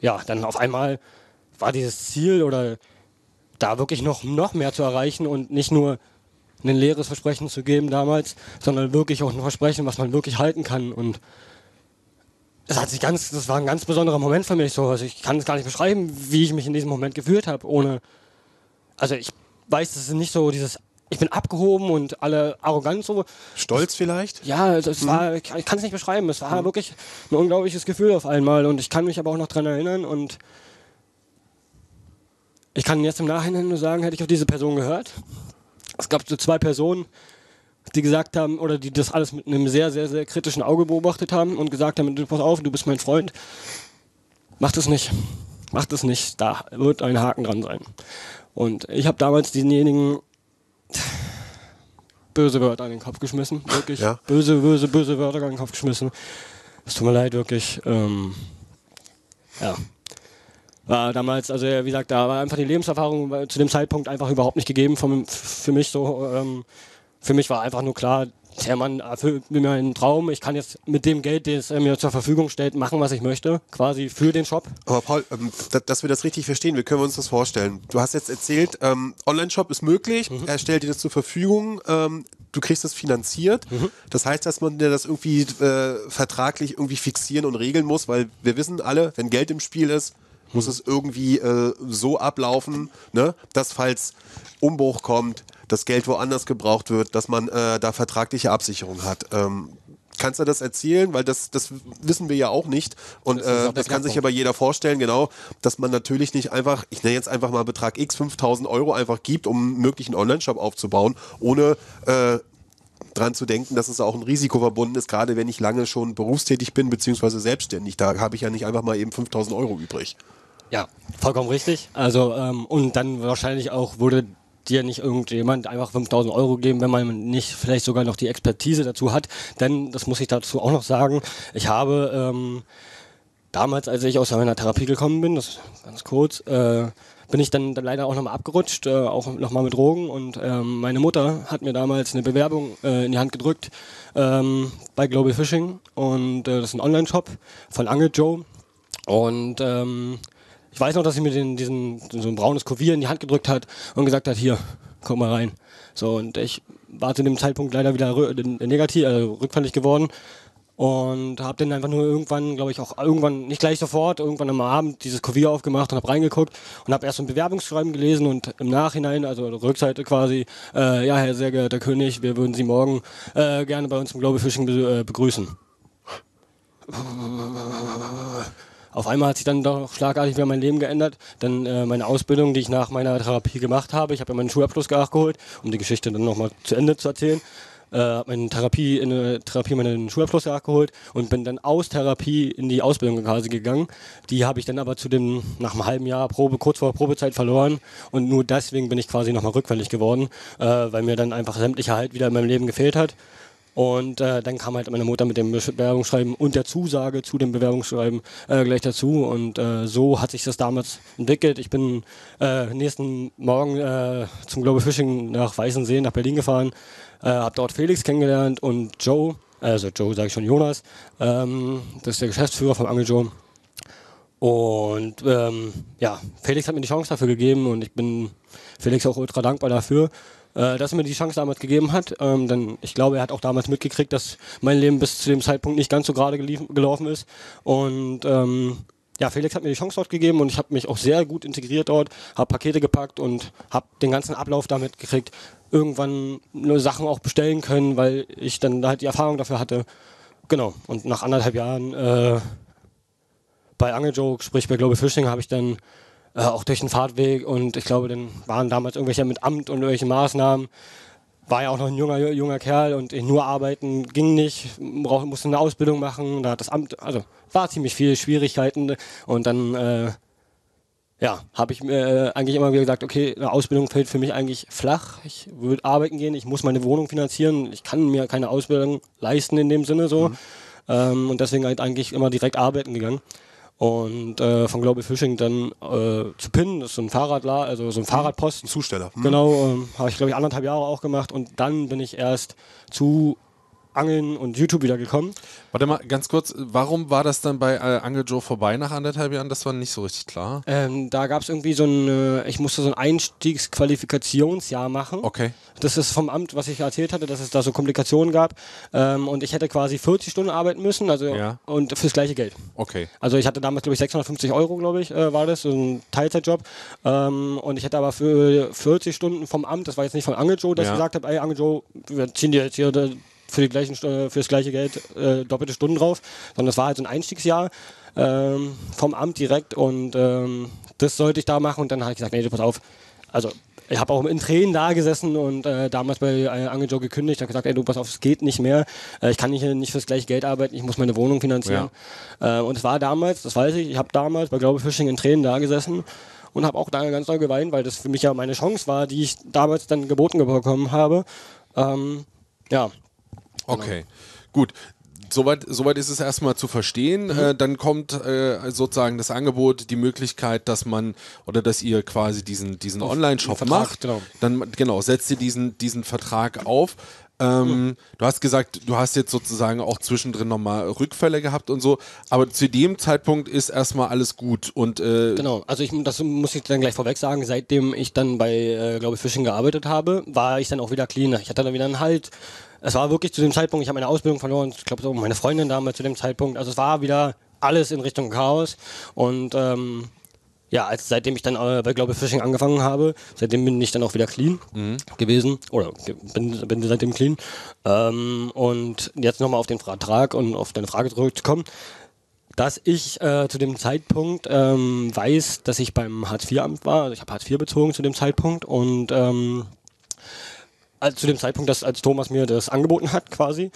ja, dann auf einmal war dieses Ziel oder da wirklich noch, noch mehr zu erreichen und nicht nur ein leeres Versprechen zu geben damals, sondern wirklich auch ein Versprechen, was man wirklich halten kann. Und das hat sich ganz, das war ein ganz besonderer Moment für mich. So, also ich kann es gar nicht beschreiben, wie ich mich in diesem Moment gefühlt habe, ohne. Also ich weiß, das ist nicht so dieses, ich bin abgehoben und alle arrogant so. Stolz vielleicht? Ja, also es war, ich kann es nicht beschreiben. Es war wirklich ein unglaubliches Gefühl auf einmal und ich kann mich aber auch noch dran erinnern und ich kann jetzt im Nachhinein nur sagen, hätte ich auf diese Person gehört. Es gab so zwei Personen, die gesagt haben, oder die das alles mit einem sehr, sehr, sehr kritischen Auge beobachtet haben und gesagt haben, du pass auf, du bist mein Freund. Mach das nicht. Mach das nicht. Da wird ein Haken dran sein. Und ich habe damals denjenigen böse Wörter in den Kopf geschmissen. Wirklich. Ja. Böse, böse, böse Wörter in den Kopf geschmissen. Es tut mir leid, wirklich. Ähm, ja. war damals, also wie gesagt, da war einfach die Lebenserfahrung äh, zu dem Zeitpunkt einfach überhaupt nicht gegeben vom, für mich so. Ähm, für mich war einfach nur klar, der Mann erfüllt mir einen Traum. Ich kann jetzt mit dem Geld, das er mir zur Verfügung stellt, machen, was ich möchte, quasi für den Shop. Aber Paul, ähm, da, dass wir das richtig verstehen, wie können wir uns das vorstellen? Du hast jetzt erzählt, ähm, Online-Shop ist möglich, Mhm. er stellt dir das zur Verfügung, ähm, du kriegst das finanziert. Mhm. Das heißt, dass man dir das irgendwie äh, vertraglich irgendwie fixieren und regeln muss, weil wir wissen alle, wenn Geld im Spiel ist, muss es irgendwie äh, so ablaufen, ne, dass falls Umbruch kommt, das Geld woanders gebraucht wird, dass man äh, da vertragliche Absicherung hat. Ähm, kannst du das erzählen? Weil das, das wissen wir ja auch nicht. Und Das äh, das kann sich aber jeder vorstellen, genau, dass man natürlich nicht einfach, ich nenne jetzt einfach mal Betrag X, 5000 Euro einfach gibt, um einen möglichen Online-Shop aufzubauen, ohne äh, dran zu denken, dass es auch ein Risiko verbunden ist, gerade wenn ich lange schon berufstätig bin, beziehungsweise selbstständig. Da habe ich ja nicht einfach mal eben 5000 Euro übrig. Ja, vollkommen richtig. Also, ähm, und dann wahrscheinlich auch wurde dir nicht irgendjemand einfach 5000 Euro geben, wenn man nicht vielleicht sogar noch die Expertise dazu hat. Denn, das muss ich dazu auch noch sagen, ich habe ähm, damals, als ich aus meiner Therapie gekommen bin, das ganz kurz, äh, bin ich dann, dann leider auch nochmal abgerutscht, äh, auch nochmal mit Drogen. Und ähm, meine Mutter hat mir damals eine Bewerbung äh, in die Hand gedrückt ähm, bei Global Fishing. Und äh, das ist ein Online-Shop von Angel Joe. Und ähm, ich weiß noch, dass sie mir den, diesen, so ein braunes Kurier in die Hand gedrückt hat und gesagt hat, hier, komm mal rein. So, und ich war zu dem Zeitpunkt leider wieder äh, negativ, äh, rückfällig geworden. Und habe dann einfach nur irgendwann, glaube ich, auch irgendwann, nicht gleich sofort, irgendwann am Abend dieses Kurier aufgemacht und habe reingeguckt und habe erst so ein Bewerbungsschreiben gelesen und im Nachhinein, also Rückseite quasi, äh, ja, Herr sehr geehrter König, wir würden Sie morgen äh, gerne bei uns im Global Fishing be äh, begrüßen. Auf einmal hat sich dann doch schlagartig wieder mein Leben geändert. Dann äh, meine Ausbildung, die ich nach meiner Therapie gemacht habe. Ich habe ja meinen Schulabschluss nachgeholt, um die Geschichte dann nochmal zu Ende zu erzählen. Äh, habe meine Therapie in der Therapie meinen Schulabschluss nachgeholt und bin dann aus Therapie in die Ausbildung quasi gegangen. Die habe ich dann aber zu dem nach einem halben Jahr Probe kurz vor Probezeit verloren und nur deswegen bin ich quasi nochmal rückfällig geworden, äh, weil mir dann einfach sämtlicher Halt wieder in meinem Leben gefehlt hat. Und äh, dann kam halt meine Mutter mit dem Bewerbungsschreiben und der Zusage zu dem Bewerbungsschreiben äh, gleich dazu. Und äh, so hat sich das damals entwickelt. Ich bin äh, nächsten Morgen äh, zum Global Fishing nach Weißensee nach Berlin gefahren, äh, habe dort Felix kennengelernt und Joe, also Joe sage ich schon Jonas, ähm, das ist der Geschäftsführer vom Angel Joe. Und ähm, ja, Felix hat mir die Chance dafür gegeben und ich bin Felix auch ultra dankbar dafür, äh, dass er mir die Chance damals gegeben hat. Ähm, denn ich glaube, er hat auch damals mitgekriegt, dass mein Leben bis zu dem Zeitpunkt nicht ganz so gerade gelaufen ist. Und ähm, ja, Felix hat mir die Chance dort gegeben und ich habe mich auch sehr gut integriert dort, habe Pakete gepackt und habe den ganzen Ablauf damit gekriegt, irgendwann nur Sachen auch bestellen können, weil ich dann halt die Erfahrung dafür hatte. Genau. Und nach anderthalb Jahren äh, bei Angel Joe, sprich bei Global Fishing, habe ich dann äh, auch durch den Fahrtweg und ich glaube, dann waren damals irgendwelche mit Amt und irgendwelche Maßnahmen. War ja auch noch ein junger, junger Kerl und nur arbeiten ging nicht, brauch, musste eine Ausbildung machen, da hat das Amt, also war ziemlich viele Schwierigkeiten. Und dann, äh, ja, habe ich mir äh, eigentlich immer wieder gesagt, okay, eine Ausbildung fällt für mich eigentlich flach, ich würde arbeiten gehen, ich muss meine Wohnung finanzieren, ich kann mir keine Ausbildung leisten in dem Sinne so. Ähm, und deswegen halt eigentlich immer direkt arbeiten gegangen. Und äh, von Global Fishing dann äh, zu Pin, das ist so ein Fahrradla, also so ein Fahrradposten. Zusteller. Hm? Genau, ähm, habe ich glaube ich anderthalb Jahre auch gemacht und dann bin ich erst zu Angeln und YouTube wieder gekommen. Warte mal, ganz kurz, warum war das dann bei äh, Angel Joe vorbei nach anderthalb Jahren? Das war nicht so richtig klar. Ähm, da gab es irgendwie so ein, äh, ich musste so ein Einstiegsqualifikationsjahr machen. Okay. Das ist vom Amt, was ich erzählt hatte, dass es da so Komplikationen gab. Ähm, und ich hätte quasi 40 Stunden arbeiten müssen, also Ja. und fürs gleiche Geld. Okay. Also ich hatte damals, glaube ich, 650 Euro, glaube ich, äh, war das, so ein Teilzeitjob. Ähm, und ich hätte aber für 40 Stunden vom Amt, das war jetzt nicht von Angel Joe, dass Ja. ich gesagt habe, ey Angel Joe, wir ziehen dir jetzt hier äh, für, die gleichen, Stu- für das gleiche Geld äh, doppelte Stunden drauf. Sondern das war halt so ein Einstiegsjahr ähm, vom Amt direkt und ähm, das sollte ich da machen. Und dann habe ich gesagt, nee, du pass auf. Also ich habe auch in Tränen da gesessen und äh, damals bei äh, Angel Joe gekündigt. habe gesagt, ey, du pass auf, es geht nicht mehr. Äh, ich kann nicht, nicht fürs gleiche Geld arbeiten, ich muss meine Wohnung finanzieren. Äh, und es war damals, das weiß ich, ich habe damals bei Glaube Fishing in Tränen da gesessen und habe auch da ganz doll geweint, weil das für mich ja meine Chance war, die ich damals dann geboten bekommen habe. Ähm, ja, Okay, gut. Soweit, soweit ist es erstmal zu verstehen. Mhm. Äh, dann kommt äh, sozusagen das Angebot, die Möglichkeit, dass man oder dass ihr quasi diesen, diesen Online-Shop macht. genau. Dann genau, setzt ihr diesen, diesen Vertrag auf. Ähm, Du hast gesagt, du hast jetzt sozusagen auch zwischendrin nochmal Rückfälle gehabt und so, aber zu dem Zeitpunkt ist erstmal alles gut und äh, Genau, also ich, das muss ich dann gleich vorweg sagen, seitdem ich dann bei, äh, glaube ich, Fishing gearbeitet habe, war ich dann auch wieder cleaner. Ich hatte dann wieder einen Halt. Es war wirklich zu dem Zeitpunkt, ich habe meine Ausbildung verloren, ich glaube so meine Freundin damals zu dem Zeitpunkt. Also es war wieder alles in Richtung Chaos und ähm, ja, als, seitdem ich dann äh, bei Global Fishing angefangen habe, seitdem bin ich dann auch wieder clean gewesen oder ge- bin, bin seitdem clean. Ähm, und jetzt nochmal auf den Vertrag und auf deine Frage zurückzukommen dass ich äh, zu dem Zeitpunkt ähm, weiß, dass ich beim Hartz-IV-Amt war. Also ich habe Hartz IV bezogen zu dem Zeitpunkt und ähm, also zu dem Zeitpunkt, dass als Thomas mir das angeboten hat quasi.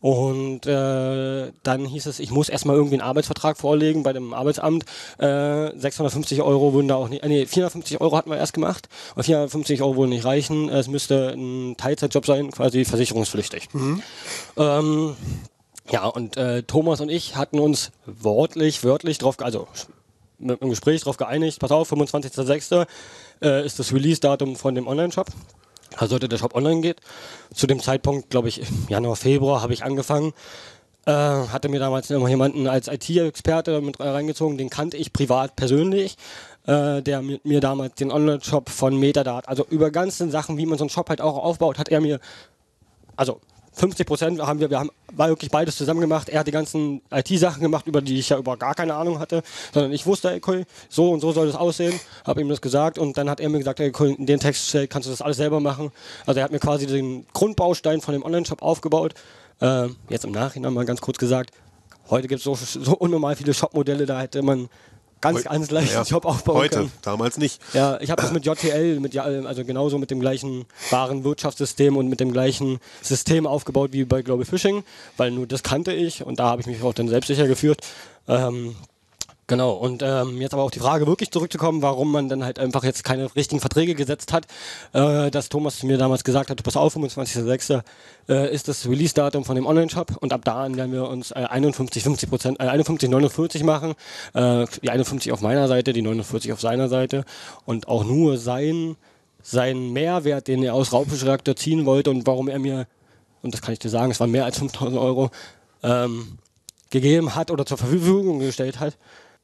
Und äh, dann hieß es, ich muss erstmal irgendwie einen Arbeitsvertrag vorlegen bei dem Arbeitsamt. Äh, 650 Euro würden da auch nicht, äh, nee, 450 Euro hatten wir erst gemacht. Aber 450 Euro würden nicht reichen. Es müsste ein Teilzeitjob sein, quasi versicherungspflichtig. Ähm, ja, und äh, Thomas und ich hatten uns wortlich, wörtlich drauf, also mit einem Gespräch darauf geeinigt, pass auf, 25.06. Äh, ist das Release-Datum von dem Online-Shop. Da sollte der Shop online geht. Zu dem Zeitpunkt, glaube ich, Januar, Februar habe ich angefangen. Äh, hatte mir damals noch jemanden als IT-Experte mit reingezogen, den kannte ich privat persönlich, äh, der mit mir damals den Online-Shop von Metadata, also über ganze Sachen, wie man so einen Shop halt auch aufbaut, hat er mir also 50 Prozent haben wir, wir haben wirklich beides zusammen gemacht. Er hat die ganzen IT-Sachen gemacht, über die ich ja über gar keine Ahnung hatte, sondern ich wusste, cool, so und so soll das aussehen, habe ihm das gesagt und dann hat er mir gesagt, ey, cool, in den Text kannst du das alles selber machen. Also er hat mir quasi den Grundbaustein von dem Online-Shop aufgebaut. Äh, jetzt im Nachhinein mal ganz kurz gesagt, heute gibt es so, so unnormal viele Shop-Modelle, da hätte man ganz, ganz leicht Ja, Shop aufbauen Heute, können. damals nicht. Ja, ich habe das mit JTL, mit, ja, also genauso mit dem gleichen Warenwirtschaftssystem und mit dem gleichen System aufgebaut wie bei Global Fishing, weil nur das kannte ich und da habe ich mich auch dann selbstsicher geführt. Ähm, Genau, und ähm, jetzt aber auch die Frage wirklich zurückzukommen, warum man dann halt einfach jetzt keine richtigen Verträge gesetzt hat, äh, dass Thomas mir damals gesagt hat, pass auf, 25.06. Äh, ist das Release-Datum von dem Online-Shop und ab da an werden wir uns äh, 51, 50 Prozent, äh, 51, 49 machen, äh, die 51 auf meiner Seite, die 49 auf seiner Seite und auch nur sein, sein Mehrwert, den er aus Raubfischreaktor ziehen wollte und warum er mir, und das kann ich dir sagen, es waren mehr als 5000 Euro, ähm, gegeben hat oder zur Verfügung gestellt hat,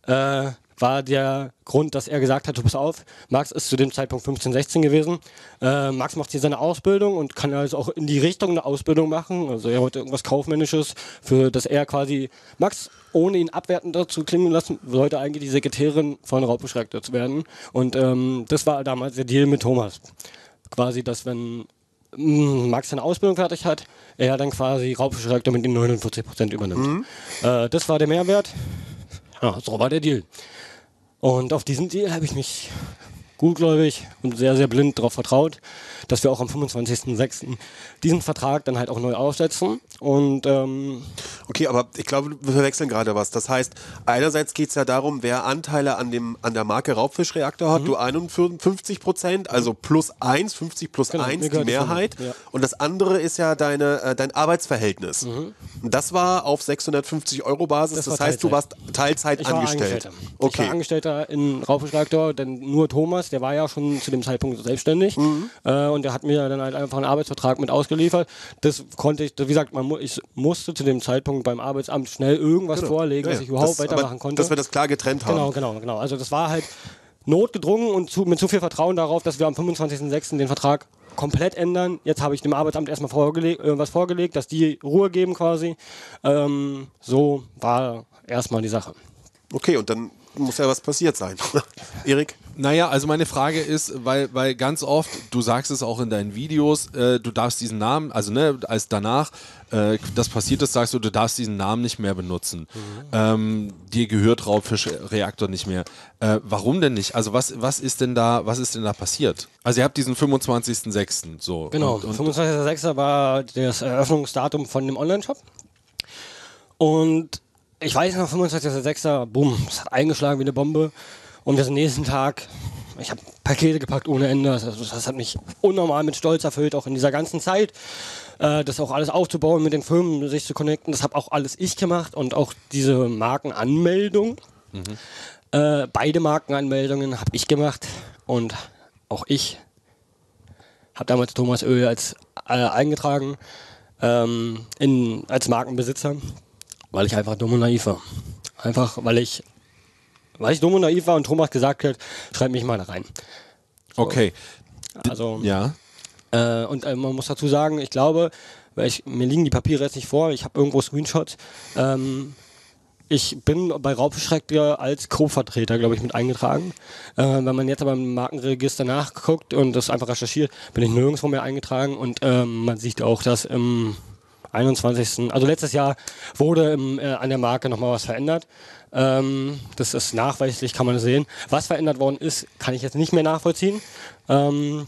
äh, war der Grund, dass er gesagt hat, pass auf, Max ist zu dem Zeitpunkt 15, 16 gewesen. Äh, Max macht hier seine Ausbildung und kann also auch in die Richtung eine Ausbildung machen. Also er wollte irgendwas Kaufmännisches, für das er quasi, Max, ohne ihn abwertend dazu klingen lassen, sollte eigentlich die Sekretärin von Raubbeschreckter werden. Und ähm, das war damals der Deal mit Thomas. Quasi, dass wenn mh, Max seine Ausbildung fertig hat, er dann quasi Raubfischreaktor mit den 49% übernimmt. Äh, das war der Mehrwert. Ja, so war der Deal. Und auf diesen Deal habe ich mich gutgläubig und sehr, sehr blind darauf vertraut, dass wir auch am 25.06. diesen Vertrag dann halt auch neu aufsetzen. Und ähm, Okay, aber ich glaube, wir verwechseln gerade was. Das heißt, einerseits geht es ja darum, wer Anteile an, dem, an der Marke Raubfischreaktor Mhm. hat. Du 51 Prozent, also plus 1, 50 plus Genau, 1, mir die Mehrheit. Ja. Und das andere ist ja deine, äh, dein Arbeitsverhältnis. Und das war auf 650 Euro Basis. Mhm. Das Das, heißt, du warst Teilzeit ich war angestellt. Angestellter. Ich Okay. war Angestellter in Raubfischreaktor, denn nur Thomas, der war ja schon zu dem Zeitpunkt selbstständig Mhm. äh, und der hat mir dann halt einfach einen Arbeitsvertrag mit ausgeliefert. Das konnte ich, wie gesagt, man, ich musste zu dem Zeitpunkt beim Arbeitsamt schnell irgendwas vorlegen, Ja, dass ja. ich überhaupt das, aber weitermachen konnte. Dass wir das klar getrennt haben. Genau, genau, genau. Also das war halt notgedrungen und zu, mit zu viel Vertrauen darauf, dass wir am 25.06. den Vertrag komplett ändern. Jetzt habe ich dem Arbeitsamt erstmal vorgelegt, was vorgelegt, dass die Ruhe geben quasi. Ähm, so war erstmal die Sache. Okay, und dann muss ja was passiert sein. Erik? Naja, also meine Frage ist, weil, weil ganz oft, du sagst es auch in deinen Videos, äh, du darfst diesen Namen, also ne, als danach äh, das passiert ist, sagst du, du darfst diesen Namen nicht mehr benutzen. Ähm, dir gehört Raubfischreaktor nicht mehr. Äh, warum denn nicht? Also was, was ist denn da, was ist denn da passiert? Also ihr habt diesen 25.06. so. Genau, Und, und, 25.06. war das Eröffnungsdatum von dem Online-Shop. Und ich weiß noch, 25.06. boom, es hat eingeschlagen wie eine Bombe. Und wir sind nächsten Tag ich habe Pakete gepackt ohne Ende. Das, das, hat mich unnormal mit Stolz erfüllt, auch in dieser ganzen Zeit. Äh, das auch alles aufzubauen, mit den Firmen sich zu connecten. Das habe auch alles ich gemacht und auch diese Markenanmeldung. Mhm. Äh, beide Markenanmeldungen habe ich gemacht und auch ich habe damals Thomas Öl als äh, eingetragen ähm, in, als Markenbesitzer, weil ich einfach dumm und naiv war. Einfach, weil ich, weil ich dumm und naiv war und Thomas gesagt hat, schreib mich mal da rein. So. Okay. Also, ja. Äh, und äh, man muss dazu sagen, ich glaube, weil ich, mir liegen die Papiere jetzt nicht vor, ich habe irgendwo Screenshots. Ähm, ich bin bei Raubfischrektor als Co-Vertreter, glaube ich, mit eingetragen. Äh, wenn man jetzt aber im Markenregister nachguckt und das einfach recherchiert, bin ich nirgendwo mehr eingetragen und ähm, man sieht auch, dass im 21. Also letztes Jahr wurde im, äh, an der Marke nochmal was verändert. Ähm, das ist nachweislich, kann man sehen. Was verändert worden ist, kann ich jetzt nicht mehr nachvollziehen. Ähm,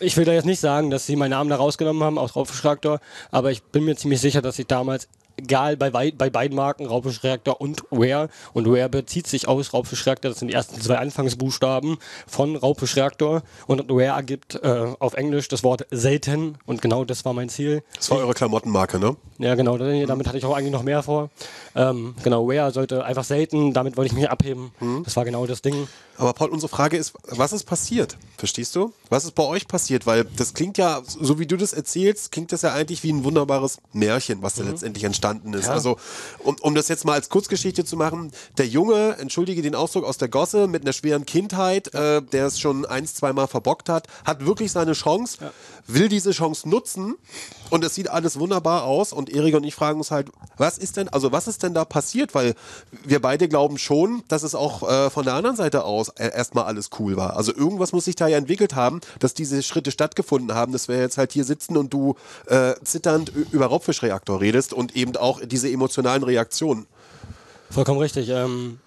ich will da jetzt nicht sagen, dass sie meinen Namen da rausgenommen haben aus Raubfischreaktor, aber ich bin mir ziemlich sicher, dass ich damals egal bei, bei beiden Marken, Raubfischreaktor und Ware. Und Ware bezieht sich aus Raubfischreaktor, das sind die ersten zwei Anfangsbuchstaben von Raubfischreaktor. Und Ware ergibt äh, auf Englisch das Wort selten. Und genau das war mein Ziel. Das war eure Klamottenmarke, ne? Ja, genau. Damit hatte ich auch eigentlich noch mehr vor. Ähm, genau, Ware sollte einfach selten, damit wollte ich mich abheben. Mhm. Das war genau das Ding. Aber Paul, unsere Frage ist, was ist passiert? Verstehst du? Was ist bei euch passiert? Weil das klingt ja, so wie du das erzählst, klingt das ja eigentlich wie ein wunderbares Märchen, was da mhm. letztendlich entstanden ist. Ja. Also, um, um das jetzt mal als Kurzgeschichte zu machen, der Junge, entschuldige den Ausdruck, aus der Gosse mit einer schweren Kindheit, äh, der es schon ein, zweimal verbockt hat, hat wirklich seine Chance, ja. Will diese Chance nutzen und es sieht alles wunderbar aus und Erik und ich fragen uns halt, was ist denn, also was ist denn da passiert? Weil wir beide glauben schon, dass es auch äh, von der anderen Seite aus äh, erstmal alles cool war. Also irgendwas muss sich da ja entwickelt haben, dass diese Schritte stattgefunden haben, dass wir jetzt halt hier sitzen und du äh, zitternd über Raubfischreaktor redest und eben auch diese emotionalen Reaktionen. Vollkommen richtig. Ähm,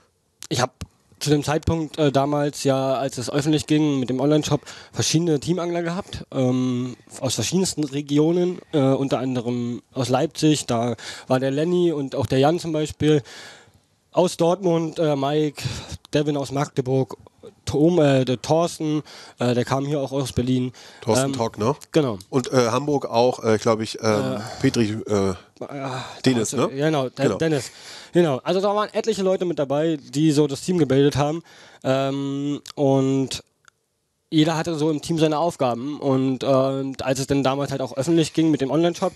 ich habe zu dem Zeitpunkt äh, damals ja, als es öffentlich ging mit dem Online-Shop, verschiedene Teamangler gehabt, ähm, aus verschiedensten Regionen, äh, unter anderem aus Leipzig, da war der Lenny und auch der Jan zum Beispiel, aus Dortmund, äh, Mike, Devin aus Magdeburg, Tom, äh, der Thorsten, äh, der kam hier auch aus Berlin. Thorsten ähm, Talk, ne? Genau. Und äh, Hamburg auch, äh, glaube ich, ähm, äh, Petri, äh, Dennis, also, ne? Genau, genau, Dennis. Genau. Also da waren etliche Leute mit dabei, die so das Team gebildet haben. Ähm, und jeder hatte so im Team seine Aufgaben. Und als es dann damals halt auch öffentlich ging mit dem Online-Shop,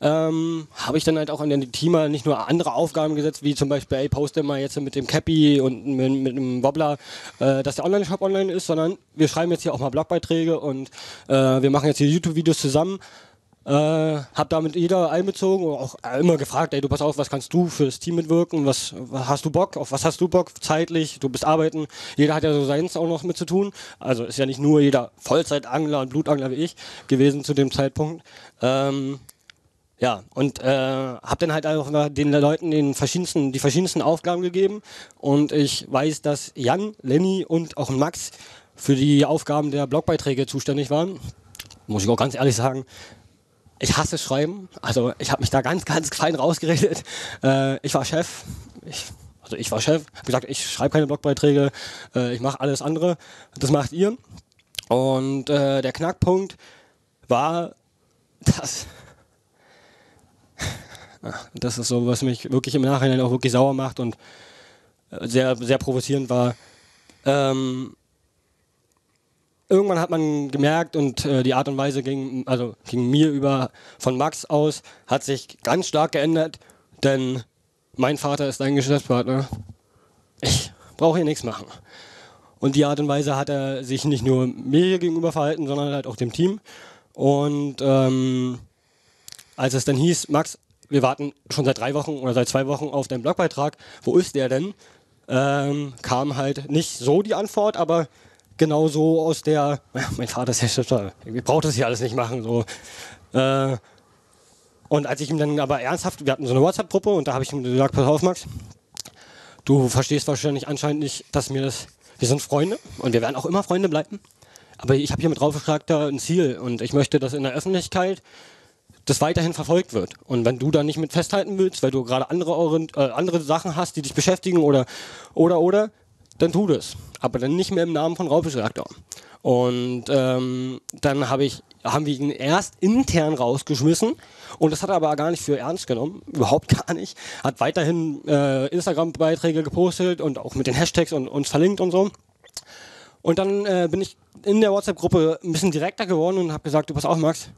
ähm, habe ich dann halt auch an den Teamer nicht nur andere Aufgaben gesetzt, wie zum Beispiel, ey, poste mal jetzt mit dem Cappy und mit, mit dem Wobbler, äh, dass der Online-Shop online ist, sondern wir schreiben jetzt hier auch mal Blogbeiträge und äh, wir machen jetzt hier YouTube-Videos zusammen. Äh, hab damit jeder einbezogen und auch immer gefragt, ey, du pass auf, was kannst du für das Team mitwirken, was, was hast du Bock, auf was hast du Bock, zeitlich, du bist arbeiten, jeder hat ja so seins auch noch mit zu tun, also ist ja nicht nur jeder Vollzeitangler und Blutangler wie ich gewesen zu dem Zeitpunkt. Ähm, ja, und äh, habe dann halt einfach den Leuten den verschiedensten, die verschiedensten Aufgaben gegeben. Und ich weiß, dass Jan, Lenny und auch Max für die Aufgaben der Blogbeiträge zuständig waren. Muss ich auch ganz ehrlich sagen. Ich hasse Schreiben. Also ich habe mich da ganz, ganz fein rausgeredet. Äh, ich war Chef. Ich, also ich war Chef. Hab gesagt, ich schreibe keine Blogbeiträge. Äh, ich mache alles andere. Das macht ihr. Und äh, der Knackpunkt war, dass das ist so, was mich wirklich im Nachhinein auch wirklich sauer macht und äh, sehr, sehr provozierend war. Ähm, irgendwann hat man gemerkt und äh, die Art und Weise ging, also ging mir über von Max aus, hat sich ganz stark geändert, denn mein Vater ist ein Geschäftspartner. Ich brauche hier nichts machen. Und die Art und Weise hat er sich nicht nur mir gegenüber verhalten, sondern halt auch dem Team. Und ähm, als es dann hieß, Max, wir warten schon seit drei Wochen oder seit zwei Wochen auf deinen Blogbeitrag. Wo ist der denn? Ähm, kam halt nicht so die Antwort, aber genau so aus der, ja, mein Vater ist Hersteller, ich brauche das hier alles nicht machen. So. Äh, und als ich ihm dann aber ernsthaft, wir hatten so eine WhatsApp-Gruppe und da habe ich ihm gesagt, pass auf Max, du verstehst wahrscheinlich anscheinend nicht, dass mir das, wir sind Freunde und wir werden auch immer Freunde bleiben. Aber ich habe hier mit draufgeschlagen ein Ziel und ich möchte, dass in der Öffentlichkeit das weiterhin verfolgt wird. Und wenn du da nicht mit festhalten willst, weil du gerade andere, äh, andere Sachen hast, die dich beschäftigen oder, oder, oder, dann tu das. Aber dann nicht mehr im Namen von Raubfischreaktor. Und ähm, dann hab ich, haben wir ihn erst intern rausgeschmissen und das hat er aber gar nicht für ernst genommen, überhaupt gar nicht. Hat weiterhin äh, Instagram-Beiträge gepostet und auch mit den Hashtags und uns verlinkt und so. Und dann äh, bin ich in der WhatsApp-Gruppe ein bisschen direkter geworden und habe gesagt, du pass auf, Max,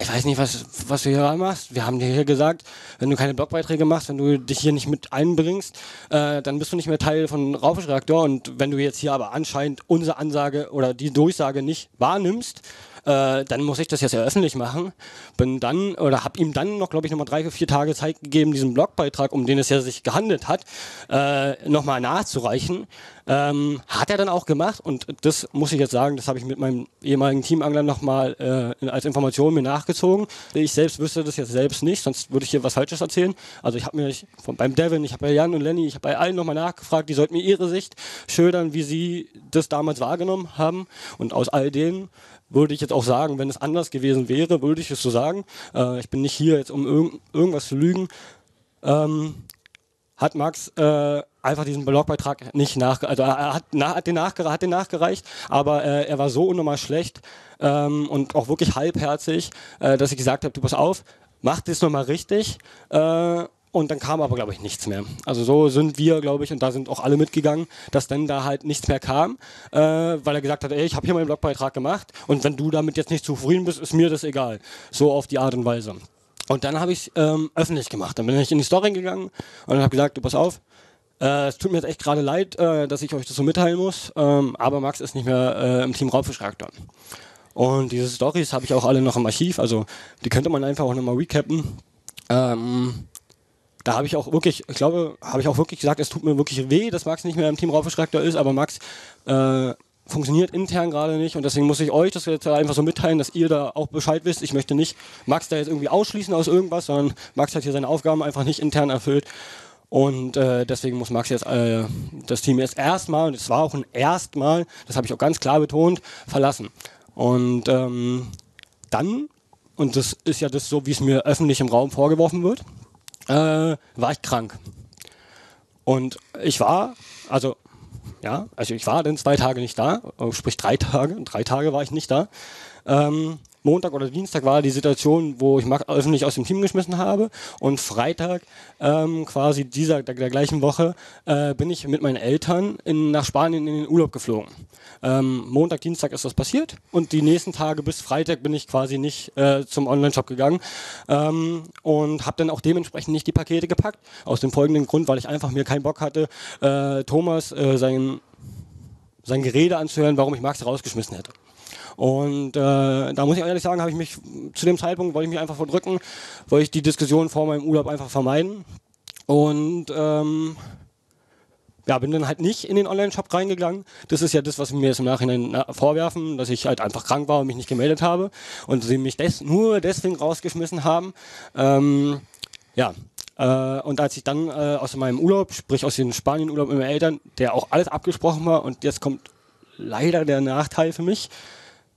ich weiß nicht, was, was du hier machst. Wir haben dir hier gesagt, wenn du keine Blogbeiträge machst, wenn du dich hier nicht mit einbringst, äh, dann bist du nicht mehr Teil von Raufischreaktor. Und wenn du jetzt hier aber anscheinend unsere Ansage oder die Durchsage nicht wahrnimmst, äh, dann muss ich das jetzt ja öffentlich machen. Bin dann, oder habe ihm dann noch, glaube ich, nochmal drei, vier Tage Zeit gegeben, diesen Blogbeitrag, um den es ja sich gehandelt hat, äh, nochmal nachzureichen. Ähm, hat er dann auch gemacht und das muss ich jetzt sagen, das habe ich mit meinem ehemaligen Teamangler nochmal äh, als Information mir nachgezogen. Ich selbst wüsste das jetzt selbst nicht, sonst würde ich hier was Falsches erzählen. Also ich habe mir von, beim Devin, ich habe bei Jan und Lenny, ich habe bei allen nochmal nachgefragt, die sollten mir ihre Sicht schildern, wie sie das damals wahrgenommen haben. Und aus all denen würde ich jetzt auch sagen, wenn es anders gewesen wäre, würde ich es so sagen. Äh, ich bin nicht hier jetzt, um irg irgendwas zu lügen. Ähm, hat Max äh, einfach diesen Blogbeitrag nicht nach, also er hat, na, hat, den, nachgere hat den nachgereicht, aber äh, er war so unnormal schlecht ähm, und auch wirklich halbherzig, äh, dass ich gesagt habe, du pass auf, mach das nochmal richtig. Und dann kam aber, glaube ich, nichts mehr. Also so sind wir, glaube ich, und da sind auch alle mitgegangen, dass dann da halt nichts mehr kam, äh, weil er gesagt hat, ey, ich habe hier meinen Blogbeitrag gemacht und wenn du damit jetzt nicht zufrieden bist, ist mir das egal. So auf die Art und Weise. Und dann habe ich ähm, öffentlich gemacht. Dann bin ich in die Story gegangen und habe gesagt, du pass auf, äh, es tut mir jetzt echt gerade leid, äh, dass ich euch das so mitteilen muss, ähm, aber Max ist nicht mehr äh, im Team Raubfischreaktor. Und diese Stories habe ich auch alle noch im Archiv, also die könnte man einfach auch nochmal recappen. Ähm, da habe ich auch wirklich, ich glaube, habe ich auch wirklich gesagt, es tut mir wirklich weh, dass Max nicht mehr im Team Raubfischreaktor ist, aber Max äh, funktioniert intern gerade nicht und deswegen muss ich euch das jetzt einfach so mitteilen, dass ihr da auch Bescheid wisst. Ich möchte nicht Max da jetzt irgendwie ausschließen aus irgendwas, sondern Max hat hier seine Aufgaben einfach nicht intern erfüllt. Und äh, deswegen muss Max jetzt äh, das Team jetzt erstmal, und es war auch ein Erstmal, das habe ich auch ganz klar betont, verlassen. Und ähm, dann, und das ist ja das so, wie es mir öffentlich im Raum vorgeworfen wird, äh, war ich krank. Und ich war, also ja, also ich war dann zwei Tage nicht da, sprich drei Tage, drei Tage war ich nicht da. Ähm, Montag oder Dienstag war die Situation, wo ich Max öffentlich aus dem Team geschmissen habe und Freitag ähm, quasi dieser der, der, gleichen Woche äh, bin ich mit meinen Eltern in, nach Spanien in den Urlaub geflogen. Ähm, Montag, Dienstag ist das passiert und die nächsten Tage bis Freitag bin ich quasi nicht äh, zum Online-Shop gegangen ähm, und habe dann auch dementsprechend nicht die Pakete gepackt. Aus dem folgenden Grund, weil ich einfach mir keinen Bock hatte, äh, Thomas äh, sein, sein Gerede anzuhören, warum ich Max rausgeschmissen hätte. Und äh, da muss ich ehrlich sagen, habe ich mich zu dem Zeitpunkt, wollte ich mich einfach verdrücken, wollte ich die Diskussion vor meinem Urlaub einfach vermeiden. Und ähm, ja, bin dann halt nicht in den Online-Shop reingegangen. Das ist ja das, was mir jetzt im Nachhinein vorwerfen, dass ich halt einfach krank war und mich nicht gemeldet habe und sie mich des nur deswegen rausgeschmissen haben. Ähm, ja, äh, und als ich dann äh, aus meinem Urlaub, sprich aus dem Spanien-Urlaub mit meinen Eltern, der auch alles abgesprochen war und jetzt kommt leider der Nachteil für mich,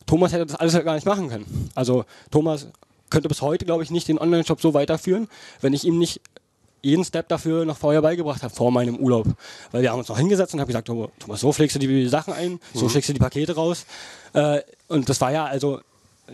Thomas hätte das alles gar nicht machen können. Also Thomas könnte bis heute, glaube ich, nicht den Online-Shop so weiterführen, wenn ich ihm nicht jeden Step dafür noch vorher beigebracht habe, vor meinem Urlaub. Weil wir haben uns noch hingesetzt und haben gesagt, Thomas, so pflegst du die Sachen ein, so mhm. schickst du die Pakete raus. Äh, und das war ja also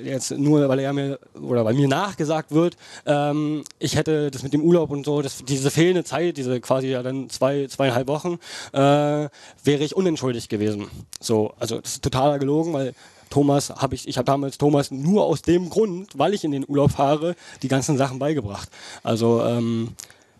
jetzt nur, weil er mir oder bei mir nachgesagt wird, ähm, ich hätte das mit dem Urlaub und so, das, diese fehlende Zeit, diese quasi ja dann zwei, zweieinhalb Wochen, äh, wäre ich unentschuldigt gewesen. So, also das ist totaler gelogen, weil Thomas habe ich, ich habe damals Thomas nur aus dem Grund, weil ich in den Urlaub fahre, die ganzen Sachen beigebracht. Also ähm,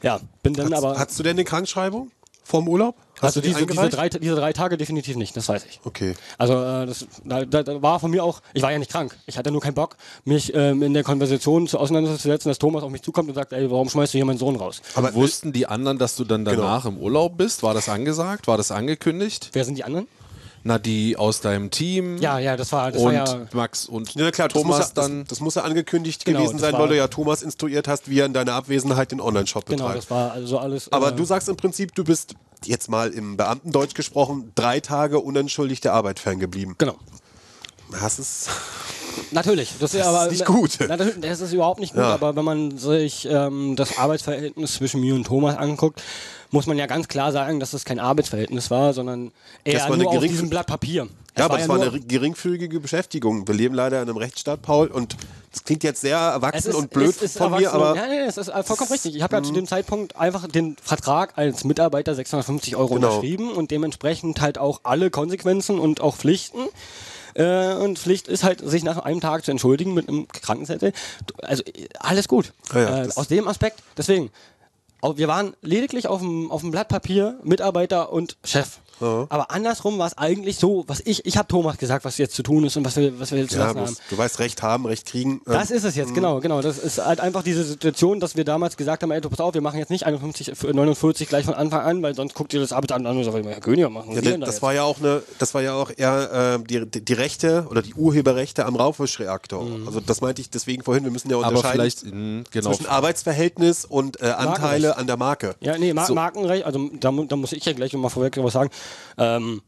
ja, bin dann Hast, aber. Hast du denn eine Krankschreibung vom Urlaub? Hast also diese, diese, drei, diese drei Tage definitiv nicht, das weiß ich. Okay. Also äh, das da, da war von mir auch, ich war ja nicht krank. Ich hatte nur keinen Bock, mich ähm, in der Konversation zu auseinanderzusetzen, dass Thomas auf mich zukommt und sagt, ey, warum schmeißt du hier meinen Sohn raus? Aber wussten die anderen, dass du dann danach genau. im Urlaub bist? War das angesagt? War das angekündigt? Wer sind die anderen? Na, die aus deinem Team. Ja, ja, das war, das und war ja Max und ja, klar, Thomas das muss, dann. Das, das muss ja angekündigt genau, gewesen sein, weil du ja Thomas instruiert hast, wie er in deiner Abwesenheit den Online-Shop betreibt. Genau, das war also alles. Aber äh, du sagst im Prinzip, du bist jetzt mal im Beamtendeutsch gesprochen, drei Tage unentschuldigte Arbeit ferngeblieben. Genau. Hast es. Natürlich, das ist, Das aber ist nicht gut. Na, das, das ist überhaupt nicht gut, Ja. aber wenn man sich ähm, das Arbeitsverhältnis zwischen mir und Thomas anguckt, muss man ja ganz klar sagen, dass es kein Arbeitsverhältnis war, sondern eher nur auf diesem Blatt Papier. Es Ja, aber es war nur- eine geringfügige Beschäftigung. Wir leben leider in einem Rechtsstaat, Paul, und das klingt jetzt sehr erwachsen ist, und blöd ist von mir, aber Ja, nee, es ist vollkommen richtig. Ich habe ja zu dem Zeitpunkt einfach den Vertrag als Mitarbeiter 650 Euro Genau. unterschrieben und dementsprechend halt auch alle Konsequenzen und auch Pflichten. Äh, und Pflicht ist halt, sich nach einem Tag zu entschuldigen mit einem Krankenzettel. Also alles gut. Ja, ja, äh, aus dem Aspekt, deswegen, wir waren lediglich auf dem, auf dem Blatt Papier Mitarbeiter und Chef. Aber andersrum war es eigentlich so, was ich, ich habe Thomas gesagt, was jetzt zu tun ist und was wir, was wir zu ja, lassen haben. du weißt, Recht haben, Recht kriegen. ähm, Das ist es jetzt, genau, genau. Das ist halt einfach diese Situation, dass wir damals gesagt haben, ey, du pass auf, wir machen jetzt nicht 51, für 49 gleich von Anfang an, weil sonst guckt ihr das Arbeitsamt an und sagt, Herr König, machen Ja, denn da das jetzt? war ja auch eine, das war ja auch eher ähm, die, die, die Rechte oder die Urheberrechte am Raufischreaktor. Also das meinte ich deswegen vorhin, wir müssen ja Aber unterscheiden vielleicht, mh, genau. zwischen Arbeitsverhältnis und äh, Anteile an der Marke. ja, nee, Mar So. Markenrecht, also da, da muss ich ja gleich mal vorweg was sagen. Ähm,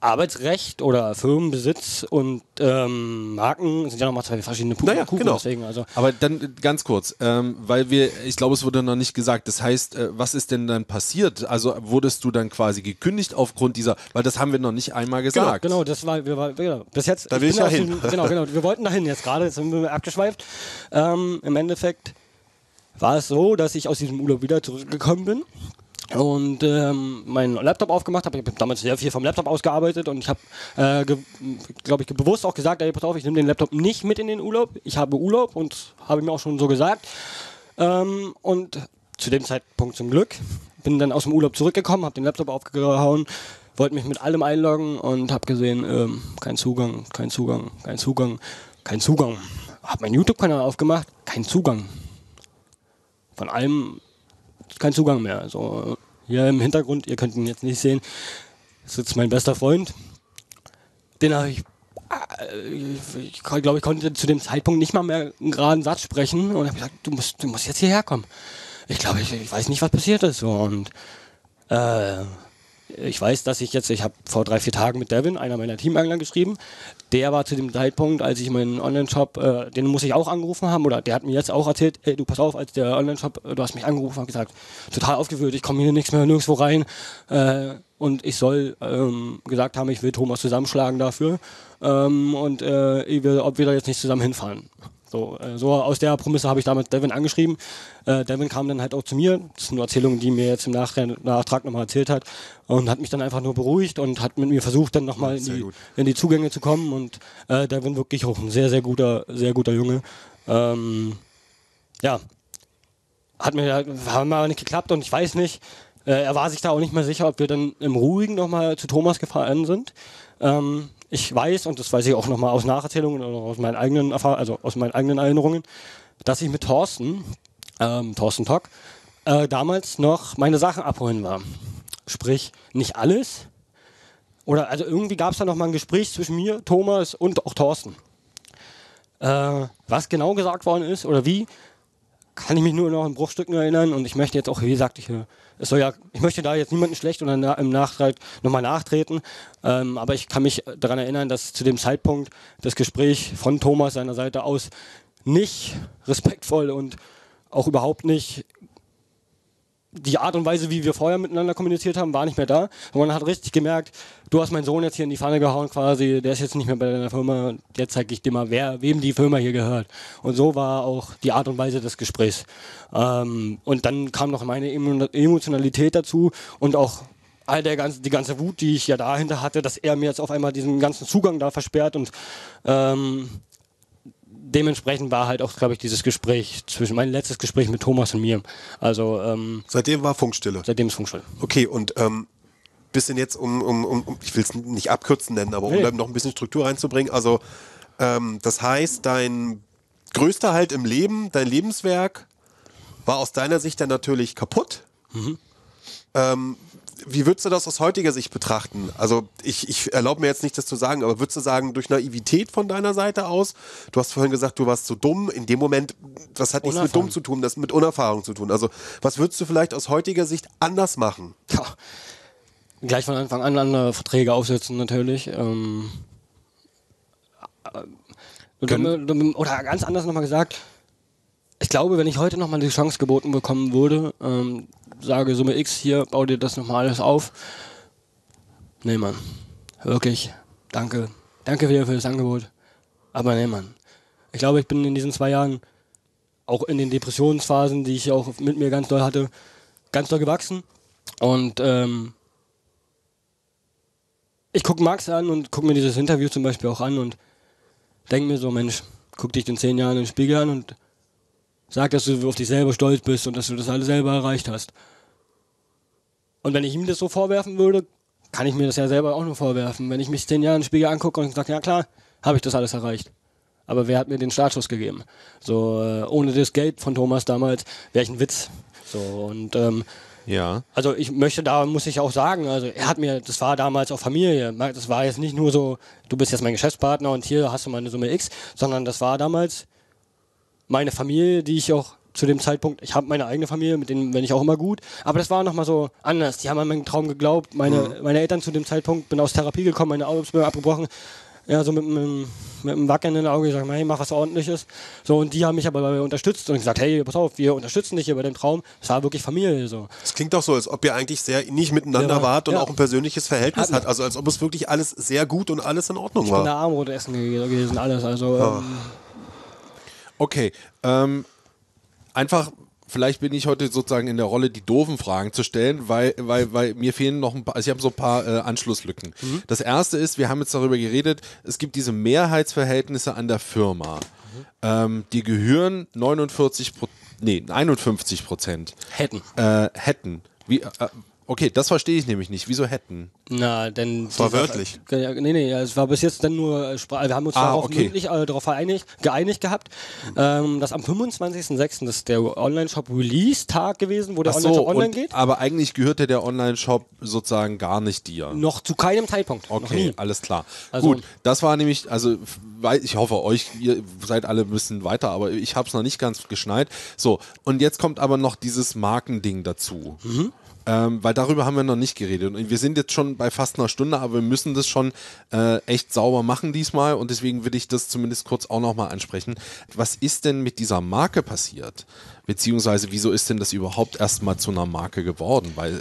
Arbeitsrecht oder Firmenbesitz und ähm, Marken sind ja nochmal zwei verschiedene Pu Naja, Kuchen, genau. deswegen, also Aber dann äh, ganz kurz, ähm, weil wir, ich glaube, es wurde noch nicht gesagt. Das heißt, äh, was ist denn dann passiert? Also wurdest du dann quasi gekündigt aufgrund dieser, weil das haben wir noch nicht einmal Genau, gesagt. genau, das war, wir war, genau. bis jetzt. Da will ich ja aus hin. diesem- Genau, genau, wir wollten dahin jetzt gerade, jetzt sind wir abgeschweift. Ähm, Im Endeffekt war es so, dass ich aus diesem Urlaub wieder zurückgekommen bin und ähm, meinen Laptop aufgemacht habe. Ich habe damals sehr viel vom Laptop ausgearbeitet und ich habe, äh, ge- glaube ich, bewusst auch gesagt, ey, pass auf, ich nehme den Laptop nicht mit in den Urlaub. Ich habe Urlaub und habe mir auch schon so gesagt. Ähm, und zu dem Zeitpunkt zum Glück bin dann aus dem Urlaub zurückgekommen, habe den Laptop aufgehauen, wollte mich mit allem einloggen und habe gesehen, ähm, kein Zugang, kein Zugang, kein Zugang, kein Zugang. Habe meinen YouTube-Kanal aufgemacht, kein Zugang. Von allem kein Zugang mehr. Also hier im Hintergrund, ihr könnt ihn jetzt nicht sehen, sitzt mein bester Freund. Den habe ich ich glaube, ich konnte zu dem Zeitpunkt nicht mal mehr einen geraden Satz sprechen und habe gesagt, du musst, du musst jetzt hierher kommen. Ich glaube, ich, ich weiß nicht, was passiert ist. Und äh, ich weiß, dass ich jetzt, ich habe vor drei, vier Tagen mit Devin, einer meiner Teamangler, geschrieben. Der war zu dem Zeitpunkt, als ich meinen Online-Shop, äh, den muss ich auch angerufen haben, oder der hat mir jetzt auch erzählt, ey, du pass auf, als der Online-Shop, äh, du hast mich angerufen und gesagt, total aufgewühlt, ich komme hier nichts mehr, nirgendwo rein. Äh, und ich soll ähm, gesagt haben, ich will Thomas zusammenschlagen dafür. Ähm, und äh, ich will, ob wir da jetzt nicht zusammen hinfahren. So, äh, so aus der Prämisse habe ich damals Devin angeschrieben. Äh, Devin kam dann halt auch zu mir. Das sind nur Erzählungen, die mir jetzt im Nachhinein- Nachtrag nochmal erzählt hat. Und hat mich dann einfach nur beruhigt und hat mit mir versucht, dann nochmal in, die- in die Zugänge zu kommen. Und äh, Devin wirklich auch ein sehr, sehr guter, sehr guter Junge. Ähm, ja, hat mir haben aber nicht geklappt und ich weiß nicht, äh, er war sich da auch nicht mehr sicher, ob wir dann im Ruhigen nochmal zu Thomas gefahren sind. Ähm, ich weiß, und das weiß ich auch nochmal aus Nacherzählungen oder aus meinen eigenen Erfahrungen, also aus meinen eigenen Erinnerungen, dass ich mit Thorsten, ähm, Thorsten Tock, äh, damals noch meine Sachen abholen war. Sprich, nicht alles. Oder also irgendwie gab es da nochmal ein Gespräch zwischen mir, Thomas und auch Thorsten. Äh, was genau gesagt worden ist oder wie, kann ich mich nur noch in Bruchstücken erinnern und ich möchte jetzt auch, wie gesagt, ich, äh, es soll ja, ich möchte da jetzt niemanden schlecht oder na, im Nachtrag nochmal nachtreten, ähm, aber ich kann mich daran erinnern, dass zu dem Zeitpunkt das Gespräch von Thomas seiner Seite aus nicht respektvoll und auch überhaupt nicht die Art und Weise, wie wir vorher miteinander kommuniziert haben, war nicht mehr da. Und man hat richtig gemerkt, du hast meinen Sohn jetzt hier in die Pfanne gehauen quasi, der ist jetzt nicht mehr bei deiner Firma, jetzt zeige ich dir mal, wer, wem die Firma hier gehört. Und so war auch die Art und Weise des Gesprächs. Ähm, und dann kam noch meine Emo- Emotionalität dazu und auch all der ganze, die ganze Wut, die ich ja dahinter hatte, dass er mir jetzt auf einmal diesen ganzen Zugang da versperrt und ähm, dementsprechend war halt auch, glaube ich, dieses Gespräch zwischen mein letztes Gespräch mit Thomas und mir. Also ähm, Seitdem war Funkstille. seitdem ist Funkstille. Okay, und ähm, bisschen jetzt, um, um, um um- ich will es nicht abkürzen nennen, aber um Nee. da noch ein bisschen Struktur reinzubringen. Also, ähm, das heißt, dein größter Halt im Leben, dein Lebenswerk, war aus deiner Sicht dann natürlich kaputt. Ähm, wie würdest du das aus heutiger Sicht betrachten? Also ich, ich erlaube mir jetzt nicht, das zu sagen, aber würdest du sagen, durch Naivität von deiner Seite aus? Du hast vorhin gesagt, du warst so dumm. In dem Moment, das hat nichts mit dumm zu tun, das mit Unerfahrung zu tun. Also was würdest du vielleicht aus heutiger Sicht anders machen? Ja. Gleich von Anfang an andere Verträge aufsetzen natürlich. Ähm, äh, oder ganz anders nochmal gesagt, ich glaube, wenn ich heute nochmal die Chance geboten bekommen würde, ähm, sage Summe X, hier, bau dir das nochmal alles auf. Nee, Mann. Wirklich. Danke. Danke wieder für das Angebot. Aber nee, Mann. Ich glaube, ich bin in diesen zwei Jahren, auch in den Depressionsphasen, die ich auch mit mir ganz doll hatte, ganz doll gewachsen. Und ähm, ich gucke Max an und gucke mir dieses Interview zum Beispiel auch an und denke mir so, Mensch, guck dich in zehn Jahren den Spiegel an und sag, dass du auf dich selber stolz bist und dass du das alles selber erreicht hast. Und wenn ich ihm das so vorwerfen würde, kann ich mir das ja selber auch nur vorwerfen. Wenn ich mich zehn Jahre in den Spiegel angucke und sage, ja klar, habe ich das alles erreicht. Aber wer hat mir den Startschuss gegeben? So, äh, ohne das Geld von Thomas damals wäre ich ein Witz. So, und ähm, Ja. also ich möchte da, muss ich auch sagen, also er hat mir, das war damals auch Familie. Das war jetzt nicht nur so, du bist jetzt mein Geschäftspartner und hier hast du mal eine Summe X, sondern das war damals meine Familie, die ich auch zu dem Zeitpunkt, ich habe meine eigene Familie, mit denen bin ich auch immer gut, aber das war nochmal so anders. Die haben an meinen Traum geglaubt. Meine, meine Eltern zu dem Zeitpunkt, bin aus Therapie gekommen, meine Ausbildung abgebrochen. Ja, so mit einem, mit einem wackelnden Auge gesagt, hey, mach was ordentliches. So, und die haben mich aber dabei unterstützt und gesagt, hey, pass auf, wir unterstützen dich hier bei deinem Traum. Das war wirklich Familie, so. Es klingt doch so, als ob ihr eigentlich sehr nicht miteinander Ja, wart und ja. auch ein persönliches Verhältnis hat. Also als ob es wirklich alles sehr gut und alles in Ordnung Ich bin da war. Armbrot essen ge- gewesen, alles. Also, Ah. ähm, Okay. Ähm, einfach, vielleicht bin ich heute sozusagen in der Rolle, die doofen Fragen zu stellen, weil, weil, weil mir fehlen noch ein paar, also ich habe so ein paar äh, Anschlusslücken. Das erste ist, wir haben jetzt darüber geredet, es gibt diese Mehrheitsverhältnisse an der Firma. Ähm, die gehören 49 Pro nee, 51 Prozent hätten. äh, hätten. Wie, äh, okay, das verstehe ich nämlich nicht. Wieso hätten? Na, denn. war die wörtlich. Nee, nee, es war bis jetzt dann nur äh. Wir haben uns Ah, darauf okay. mündlich äh, darauf vereinigt, geeinigt gehabt, ähm, dass am 25.06. das ist der Online-Shop Release-Tag gewesen, wo der Ach so, Online-Shop online geht. aber eigentlich gehörte der Online-Shop sozusagen gar nicht dir. Noch zu keinem Zeitpunkt. Okay, alles klar. Also- Gut, das war nämlich, also ich hoffe, euch, ihr seid alle ein bisschen weiter, aber ich habe es noch nicht ganz geschneit. So, und jetzt kommt aber noch dieses Markending dazu. Mhm. Ähm, weil darüber haben wir noch nicht geredet. Und wir sind jetzt schon bei fast einer Stunde, aber wir müssen das schon äh, echt sauber machen diesmal. Und deswegen will ich das zumindest kurz auch nochmal ansprechen. Was ist denn mit dieser Marke passiert? Beziehungsweise, wieso ist denn das überhaupt erstmal zu einer Marke geworden? Weil äh,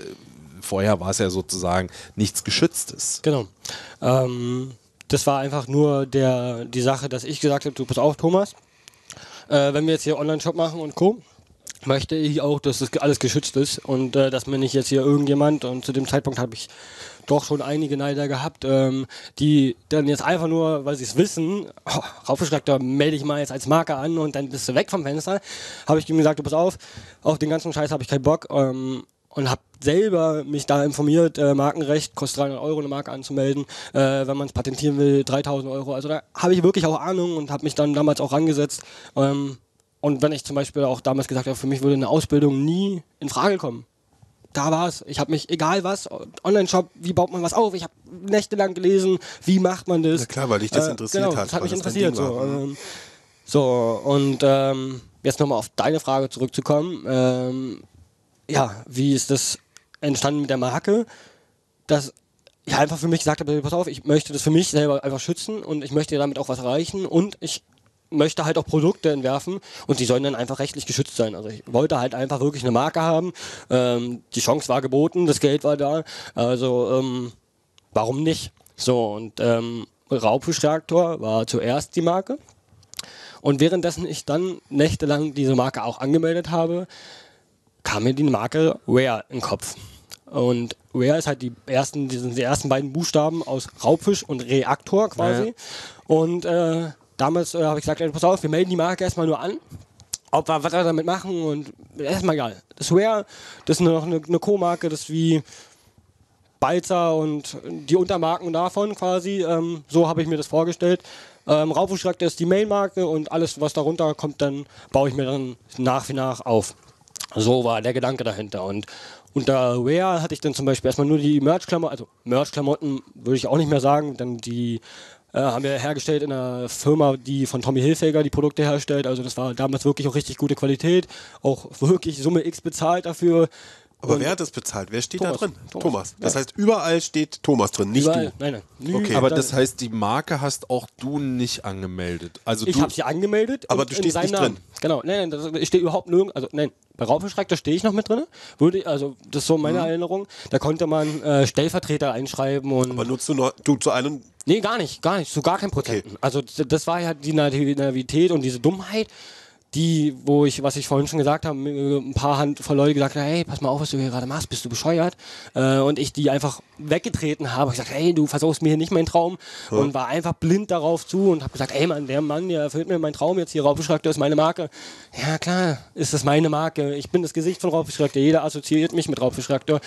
vorher war es ja sozusagen nichts Geschütztes. Genau. Ähm, das war einfach nur der, die Sache, dass ich gesagt habe, du pass auf, Thomas, äh, wenn wir jetzt hier Online-Shop machen und Co., möchte ich auch, dass das alles geschützt ist und äh, dass mir nicht jetzt hier irgendjemand, und zu dem Zeitpunkt habe ich doch schon einige Neider gehabt, ähm, die dann jetzt einfach nur, weil sie es wissen, oh, raufgeschreckt, da melde ich mal jetzt als Marke an und dann bist du weg vom Fenster, habe ich ihm gesagt, du pass auf, auf den ganzen Scheiß habe ich keinen Bock ähm, und habe selber mich da informiert, äh, Markenrecht kostet 300 Euro eine Marke anzumelden, äh, wenn man es patentieren will, 3000 Euro, also da habe ich wirklich auch Ahnung und habe mich dann damals auch rangesetzt ähm, und wenn ich zum Beispiel auch damals gesagt habe, für mich würde eine Ausbildung nie in Frage kommen. Da war es. Ich habe mich, egal was, Online-Shop, wie baut man was auf? Ich habe nächtelang gelesen, wie macht man das? Na klar, weil dich das interessiert genau, hat, Das hat mich interessiert. So, war. ähm, so und ähm, jetzt nochmal auf deine Frage zurückzukommen. Ähm, ja, wie ist das entstanden mit der Marke? Dass ich einfach für mich gesagt habe, pass auf, ich möchte das für mich selber einfach schützen und ich möchte damit auch was erreichen und ich möchte halt auch Produkte entwerfen und die sollen dann einfach rechtlich geschützt sein. Also ich wollte halt einfach wirklich eine Marke haben. Ähm, die Chance war geboten, das Geld war da. Also ähm, warum nicht? So und ähm, Raubfischreaktor war zuerst die Marke. Und währenddessen ich dann nächtelang diese Marke auch angemeldet habe, kam mir die Marke Rare den Kopf. Und Rare ist halt die ersten, die sind die ersten beiden Buchstaben aus Raubfisch und Reaktor quasi. Ja. Und äh, damals äh, habe ich gesagt, ey, pass auf, wir melden die Marke erstmal nur an. Ob wir was wir damit machen und erstmal egal. Das Rare, das ist noch eine, eine Co-Marke, das ist wie Balzer und die Untermarken davon quasi. Ähm, so habe ich mir das vorgestellt. Ähm, Raubfischreaktor ist die Main-Marke und alles, was darunter kommt, dann baue ich mir dann nach wie nach auf. So war der Gedanke dahinter. Und unter Wear hatte ich dann zum Beispiel erstmal nur die Merch-Klamotten, also Merch-Klamotten würde ich auch nicht mehr sagen, denn die äh, haben wir hergestellt in einer Firma, die von Tommy Hilfiger die Produkte herstellt. Also das war damals wirklich auch richtig gute Qualität, auch wirklich Summe X bezahlt dafür. Aber Und wer hat das bezahlt? Wer steht Thomas. da drin? Thomas. Thomas. Das Ja. heißt, überall steht Thomas drin, nicht Überall- du. Nein, nein. Okay. Aber da- das heißt, die Marke hast auch du nicht angemeldet. Also Ich habe sie angemeldet. Aber du stehst nicht Namen. drin. Genau, nein, nein, das, ich stehe überhaupt nirgends, also nein, bei Raufenschreck, da stehe ich noch mit drin. Würde, ich- also das ist so meine Mhm. Erinnerung. Da konnte man äh, Stellvertreter einschreiben und Aber nutzt du, noch, du zu einem. Nee, gar nicht, gar nicht, zu gar keinen Prozenten. Also d- das war ja die Naiv- Naivität und diese Dummheit, die, wo ich, was ich vorhin schon gesagt habe, ein paar Handvoll Leute gesagt haben, hey, pass mal auf, was du hier gerade machst, bist du bescheuert? Äh, und ich die einfach weggetreten habe. Ich gesagt, hey, du versuchst mir hier nicht meinen Traum und war einfach blind darauf zu und habe gesagt, ey Mann, der Mann, der erfüllt mir meinen Traum jetzt hier, Raufbeschreckter ist meine Marke. Ja klar, ist das meine Marke. Ich bin das Gesicht von Raufbeschreckter. Jeder assoziiert mich mit Raufbeschreckter.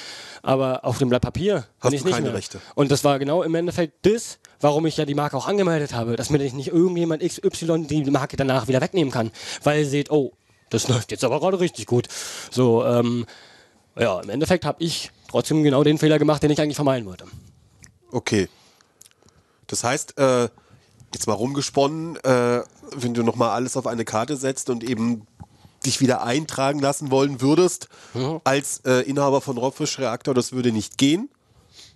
Aber auf dem Blatt Papier Hast du nicht keine mehr. Rechte. Und das war genau im Endeffekt das, warum ich ja die Marke auch angemeldet habe, dass mir nicht irgendjemand XY die Marke danach wieder wegnehmen kann, weil ihr seht, oh, das läuft jetzt aber gerade richtig gut. So, ähm, ja, im Endeffekt habe ich trotzdem genau den Fehler gemacht, den ich eigentlich vermeiden wollte. Okay. Das heißt, äh, jetzt mal rumgesponnen, äh, wenn du nochmal alles auf eine Karte setzt und eben dich wieder eintragen lassen wollen würdest als äh, Inhaber von Rockfisch Reaktor, das würde nicht gehen,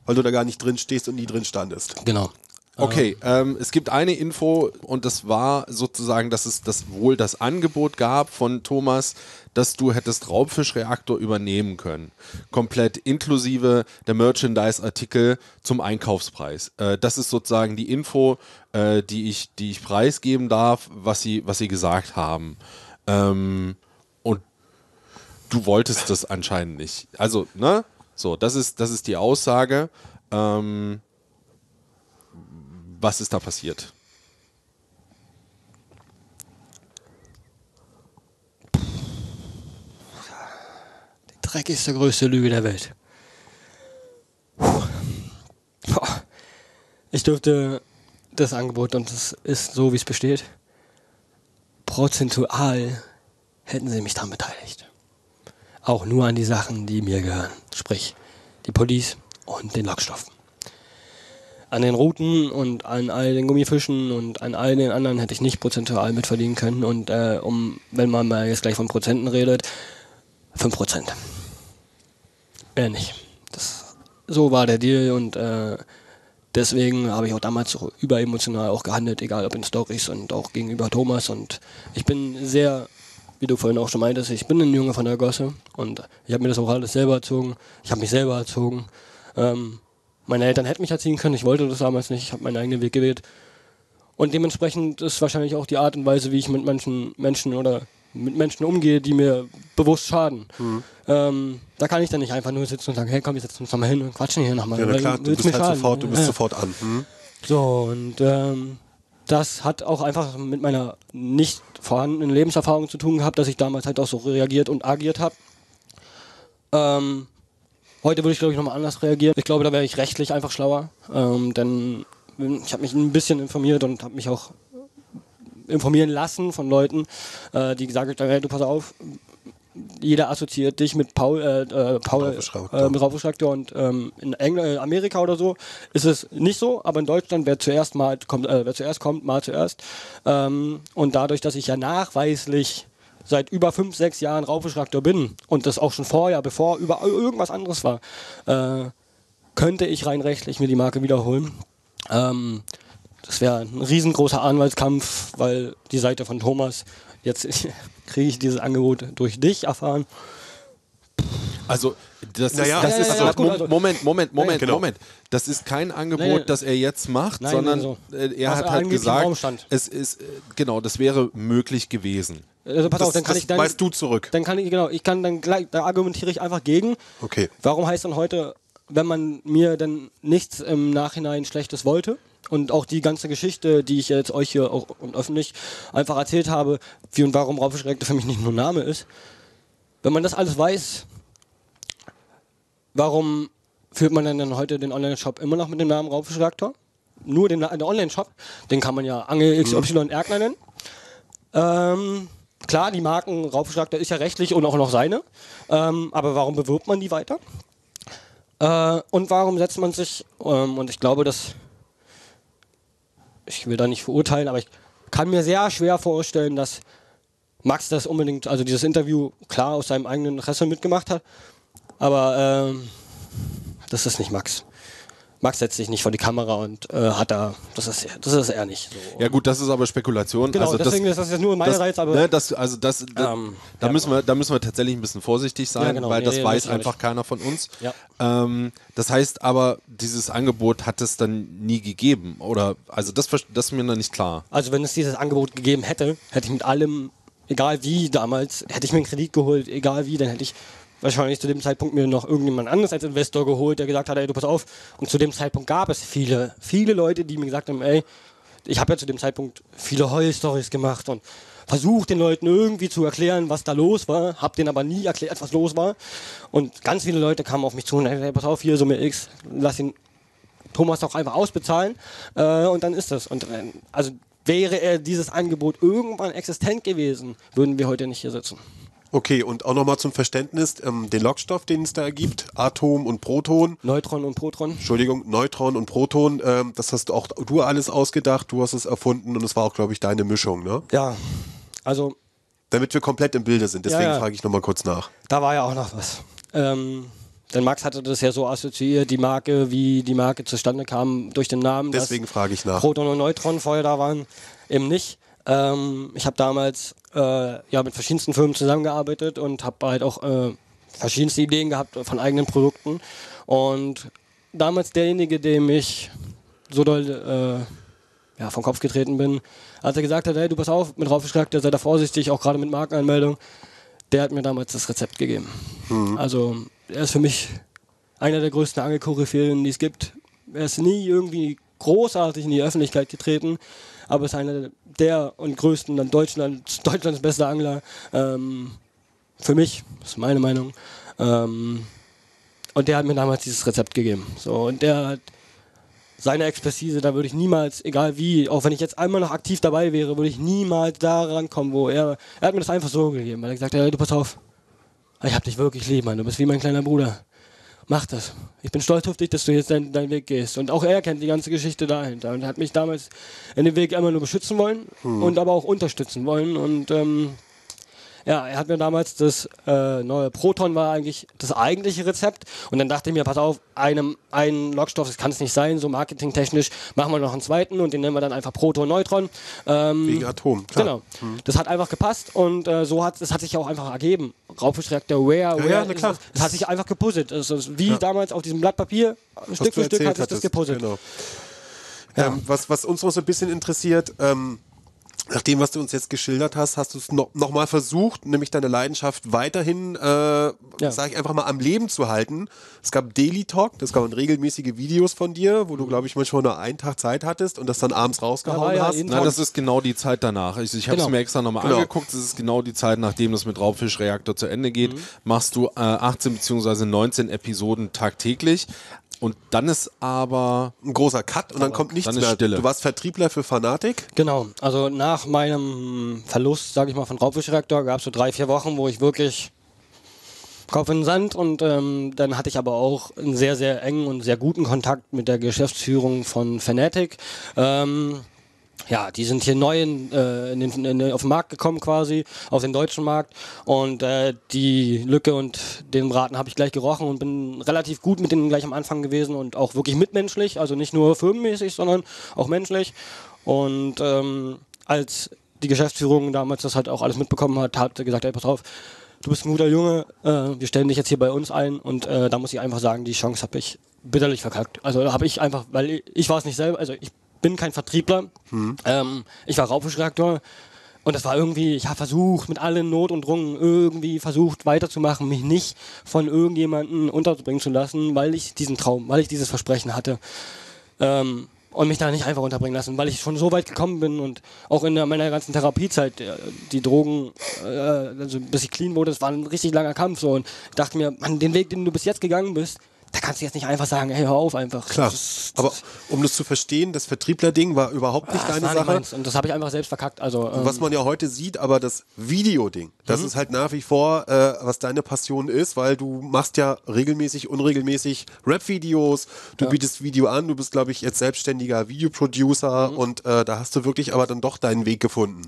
weil du da gar nicht drin stehst und nie drin standest. Genau. Okay, ähm, es gibt eine Info und das war sozusagen, dass es das wohl das Angebot gab von Thomas, dass du hättest Raubfischreaktor übernehmen können. Komplett inklusive der Merchandise-Artikel zum Einkaufspreis. Äh, das ist sozusagen die Info, äh, die, ich, die ich preisgeben darf, was sie, was sie gesagt haben. Ähm, und du wolltest das anscheinend nicht. Also, ne? So, das ist, das ist die Aussage. Ähm, was ist da passiert? dreckigste, größte Lüge der Welt. Ich dürfte das Angebot, und das ist so, wie es besteht, prozentual hätten sie mich daran beteiligt. Auch nur an die Sachen, die mir gehören. Sprich, die Police und den Lockstoff. An den Routen und an all den Gummifischen und an all den anderen hätte ich nicht prozentual mitverdienen können. Und äh, um, wenn man mal jetzt gleich von Prozenten redet, 5%. Äh, nicht. Das, so war der Deal und äh, deswegen habe ich auch damals so überemotional auch gehandelt, egal ob in Stories und auch gegenüber Thomas. Und ich bin sehr, wie du vorhin auch schon meintest, ich bin ein Junge von der Gosse und ich habe mir das auch alles selber erzogen. Ich habe mich selber erzogen. Ähm, meine Eltern hätten mich erziehen können, ich wollte das damals nicht, ich habe meinen eigenen Weg gewählt. Und dementsprechend ist wahrscheinlich auch die Art und Weise, wie ich mit manchen Menschen oder mit Menschen umgehe, die mir bewusst schaden. Mhm. Ähm, da kann ich dann nicht einfach nur sitzen und sagen, hey komm, wir setzen uns nochmal hin und quatschen hier nochmal. Ja, na klar, du bist halt schaden. sofort, du bist Ja. sofort an. Hm? So, und ähm, das hat auch einfach mit meiner nicht vorhandenen Lebenserfahrung zu tun gehabt, dass ich damals halt auch so reagiert und agiert habe. Ähm, heute würde ich, glaube ich, nochmal anders reagieren. Ich glaube, da wäre ich rechtlich einfach schlauer. Ähm, denn ich habe mich ein bisschen informiert und habe mich auch informieren lassen von Leuten, äh, die gesagt haben, hey, du pass auf, jeder assoziiert dich mit Paul, äh, äh, Paul äh, mit Raufeschreckter und ähm, in Engl äh, Amerika oder so ist es nicht so, aber in Deutschland wer zuerst mal kommt, äh, wer zuerst kommt, mal zuerst. Ähm, und dadurch, dass ich ja nachweislich seit über fünf, sechs Jahren Raufeschreckter bin und das auch schon vorher, bevor über irgendwas anderes war, äh, könnte ich rein rechtlich mir die Marke wiederholen. Ähm, das wäre ein riesengroßer Anwaltskampf, weil die Seite von Thomas, jetzt kriege ich dieses Angebot durch dich erfahren. Also, das Naja, ist, das ja, ist ja, so, ja, gut, also- Moment, Moment, Moment, genau. Moment. Das ist kein Angebot, nee. das er jetzt macht, Nein, sondern so. äh, er Was hat halt gesagt, es ist, äh, genau, das wäre möglich gewesen. Also pass Das, auf, dann kann ich dann. weißt du zurück. Dann kann ich, genau, ich kann dann gleich, da argumentiere ich einfach gegen. Okay. Warum heißt dann heute, wenn man mir dann nichts im Nachhinein Schlechtes wollte und auch die ganze Geschichte, die ich jetzt euch hier auch und öffentlich einfach erzählt habe, wie und warum Raufeschreckte für mich nicht nur Name ist, wenn man das alles weiß, warum führt man dann heute den Online-Shop immer noch mit dem Namen Raufeschreckter? Nur den, den Online-Shop, den kann man ja Angel XY Erkner nennen. Ähm, klar, die Marken Raufeschreckter ist ja rechtlich und auch noch seine. Ähm, aber warum bewirbt man die weiter? Äh, und warum setzt man sich, ähm, und ich glaube, dass, ich will da nicht verurteilen, aber ich kann mir sehr schwer vorstellen, dass Max das unbedingt, also dieses Interview klar aus seinem eigenen Interesse mitgemacht hat, Aber ähm, das ist nicht Max. Max setzt sich nicht vor die Kamera und äh, hat da, das ist, das ist er nicht. So. Ja gut, das ist aber Spekulation. Genau, also deswegen ist das jetzt nur meinerseits, aber- ne, das, also das, da, Ähm, da ja. müssen wir, da müssen wir tatsächlich ein bisschen vorsichtig sein, Ja, genau. weil Nee, das nee, weiß einfach keiner von uns. Ja. Ähm, das heißt aber, dieses Angebot hat es dann nie gegeben oder, also das, das ist mir noch nicht klar. Also wenn es dieses Angebot gegeben hätte, hätte ich mit allem, egal wie damals, hätte ich mir einen Kredit geholt, egal wie, dann hätte ich wahrscheinlich zu dem Zeitpunkt mir noch irgendjemand anderes als Investor geholt, der gesagt hat, ey, du pass auf. Und zu dem Zeitpunkt gab es viele, viele Leute, die mir gesagt haben, ey, ich habe ja zu dem Zeitpunkt viele Heulstories gemacht und versucht den Leuten irgendwie zu erklären, was da los war, hab denen aber nie erklärt, was los war. Und ganz viele Leute kamen auf mich zu und ey, pass auf, hier Summe X, lass ihn Thomas doch einfach ausbezahlen äh, und dann ist das. Und äh, also wäre er dieses Angebot irgendwann existent gewesen, würden wir heute nicht hier sitzen. Okay, und auch nochmal zum Verständnis, ähm, den Lockstoff, den es da gibt, Atom und Proton, Neutron und Proton. Entschuldigung, Neutron und Proton, ähm, das hast auch du alles ausgedacht, du hast es erfunden und es war auch, glaube ich, deine Mischung, ne? Ja, also Damit wir komplett im Bilde sind, deswegen Ja, ja. frage ich nochmal kurz nach. da war ja auch noch was. Ähm, denn Max hatte das ja so assoziiert, die Marke, wie die Marke zustande kam durch den Namen. Deswegen frage ich nach. Proton und Neutron vorher da waren, eben nicht. Ähm, ich habe damals äh, ja, mit verschiedensten Firmen zusammengearbeitet und habe halt auch äh, verschiedenste Ideen gehabt von eigenen Produkten. Und damals derjenige, dem ich so doll äh, ja, vom Kopf getreten bin, als er gesagt hat, hey, du pass auf, mit Raufgeschlagen, sei da vorsichtig, auch gerade mit Markenanmeldung, der hat mir damals das Rezept gegeben. Also er ist für mich einer der größten Angelkoryphäen, die es gibt. Er ist nie irgendwie großartig in die Öffentlichkeit getreten, aber ist einer der und größten dann Deutschland, Deutschlands bester Angler. Ähm, für mich, das ist meine Meinung. Ähm, und der hat mir damals dieses Rezept gegeben. So, und der hat seine Expertise, da würde ich niemals, egal wie, auch wenn ich jetzt einmal noch aktiv dabei wäre, würde ich niemals daran kommen, wo er, er hat mir das einfach so gegeben, weil er gesagt hat, hey, du pass auf, ich hab dich wirklich lieb, Mann, du bist wie mein kleiner Bruder. Mach das. Ich bin stolz auf dich, dass du jetzt deinen deinen Weg gehst. Und auch er kennt die ganze Geschichte dahinter und hat mich damals in dem Weg immer nur beschützen wollen und aber auch unterstützen wollen. Und ähm, ja, er hat mir damals das äh, neue Proton war eigentlich das eigentliche Rezept und dann dachte ich mir, pass auf, einem einen Lockstoff, das kann es nicht sein, so marketingtechnisch, machen wir noch einen zweiten und den nennen wir dann einfach Proton Neutron. Ähm, Wegen Atom, klar. Genau. Das hat einfach gepasst und äh, so hat es hat sich auch einfach ergeben. Raubfischreaktor, where, Ja, where, ja, na klar. Das hat sich einfach gepuzzelt. Ist wie damals auf diesem Blatt Papier, was Stück für Stück hat sich das gepuzzelt. Genau. Ähm, was, was uns noch so ein bisschen interessiert, ähm, nach dem, was du uns jetzt geschildert hast, hast du es noch, noch mal versucht, nämlich deine Leidenschaft weiterhin, äh, sag ich einfach mal, am Leben zu halten. Es gab Daily Talk, das gab regelmäßige Videos von dir, wo du, glaube ich, manchmal nur einen Tag Zeit hattest und das dann abends rausgehauen ja hast. jeden Na, das ist genau die Zeit danach. Ich, ich habe es Genau. mir extra nochmal Genau. angeguckt. Das ist genau die Zeit, nachdem das mit Raubfischreaktor zu Ende geht. Mhm. Machst du äh, 18 bzw. 19 Episoden tagtäglich. Und dann ist aber Ein großer Cut und dann kommt nichts dann ist mehr. Stille. Du warst Vertriebler für Fanatic. Genau, also nach meinem Verlust, sage ich mal, von Raubfischreaktor gab es so drei, vier Wochen, wo ich wirklich Kopf in den Sand und ähm, dann hatte ich aber auch einen sehr, sehr engen und sehr guten Kontakt mit der Geschäftsführung von Fanatic. Ähm, ja, die sind hier neu in, äh, in den, in, auf den Markt gekommen quasi, auf den deutschen Markt. Und äh, die Lücke und den Braten habe ich gleich gerochen und bin relativ gut mit denen gleich am Anfang gewesen und auch wirklich mitmenschlich, also nicht nur firmenmäßig, sondern auch menschlich. Und ähm, als die Geschäftsführung damals das halt auch alles mitbekommen hat, hat gesagt, ey, pass auf, du bist ein guter Junge, äh, wir stellen dich jetzt hier bei uns ein und äh, da muss ich einfach sagen, die Chance habe ich bitterlich verkackt. Also habe ich einfach, weil ich, ich war es nicht selber, also ich bin kein Vertriebler, ähm, ich war Raubfischreaktor. Und das war irgendwie, ich habe versucht, mit allen Not und Drungen irgendwie versucht weiterzumachen, mich nicht von irgendjemandem unterbringen zu lassen, weil ich diesen Traum, weil ich dieses Versprechen hatte. Ähm, und mich da nicht einfach unterbringen lassen, weil ich schon so weit gekommen bin und auch in meiner ganzen Therapiezeit, äh, die Drogen, äh, also bis ich clean wurde, das war ein richtig langer Kampf so. Und ich dachte mir, Mann, den Weg, den du bis jetzt gegangen bist, da kannst du jetzt nicht einfach sagen, hey, hör auf einfach. Klar. Das, Aber um das zu verstehen, das Vertriebler-Ding war überhaupt nicht das deine nicht Sache. meins und das habe ich einfach selbst verkackt. Also, ähm, Was man ja heute sieht, aber das Videoding, das Mhm. ist halt nach wie vor, äh, was deine Passion ist, weil du machst ja regelmäßig, unregelmäßig Rap-Videos, du bietest Video an, du bist, glaube ich, jetzt selbstständiger Videoproducer Mhm. und äh, da hast du wirklich aber dann doch deinen Weg gefunden.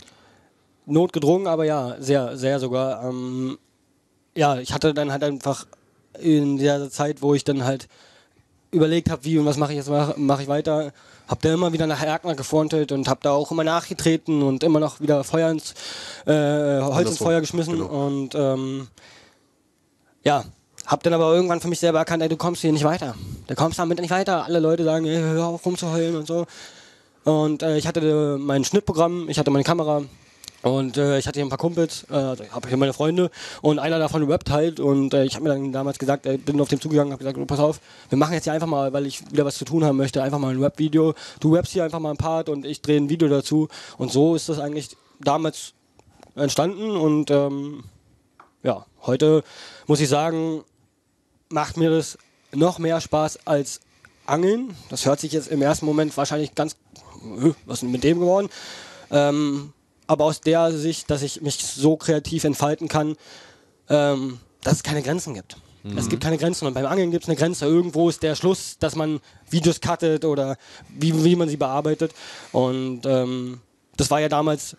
notgedrungen, aber ja, sehr, sehr sogar. Ähm, ja, ich hatte dann halt einfach in der Zeit, wo ich dann halt überlegt habe, wie und was mache ich jetzt, mache mach ich weiter, habe da immer wieder nach Erkner gefrontet und habe da auch immer nachgetreten und immer noch wieder Feuer ins, äh, Holz ins Feuer geschmissen genau. und ähm, ja, hab dann aber irgendwann für mich selber erkannt, ey, du kommst hier nicht weiter. Du kommst damit nicht weiter. Alle Leute sagen, ey, hör auf rumzuheulen und so. Und äh, ich hatte mein Schnittprogramm, ich hatte meine Kamera und äh, ich hatte hier ein paar Kumpels, äh, also habe hier meine Freunde und einer davon rappt halt und äh, ich habe mir dann damals gesagt, äh, bin auf dem zugegangen, habe gesagt, du, pass auf, wir machen jetzt hier einfach mal, weil ich wieder was zu tun haben möchte, einfach mal ein Rap-Video. Du rappst hier einfach mal ein Part und ich drehe ein Video dazu und so ist das eigentlich damals entstanden und ähm, ja, heute muss ich sagen, macht mir das noch mehr Spaß als Angeln. Das hört sich jetzt im ersten Moment wahrscheinlich ganz, äh, was ist denn mit dem geworden? Ähm, aber aus der Sicht, dass ich mich so kreativ entfalten kann, ähm, dass es keine Grenzen gibt. Es gibt keine Grenzen und beim Angeln gibt es eine Grenze. Irgendwo ist der Schluss, dass man Videos cuttet oder wie, wie man sie bearbeitet. Und ähm, das war ja damals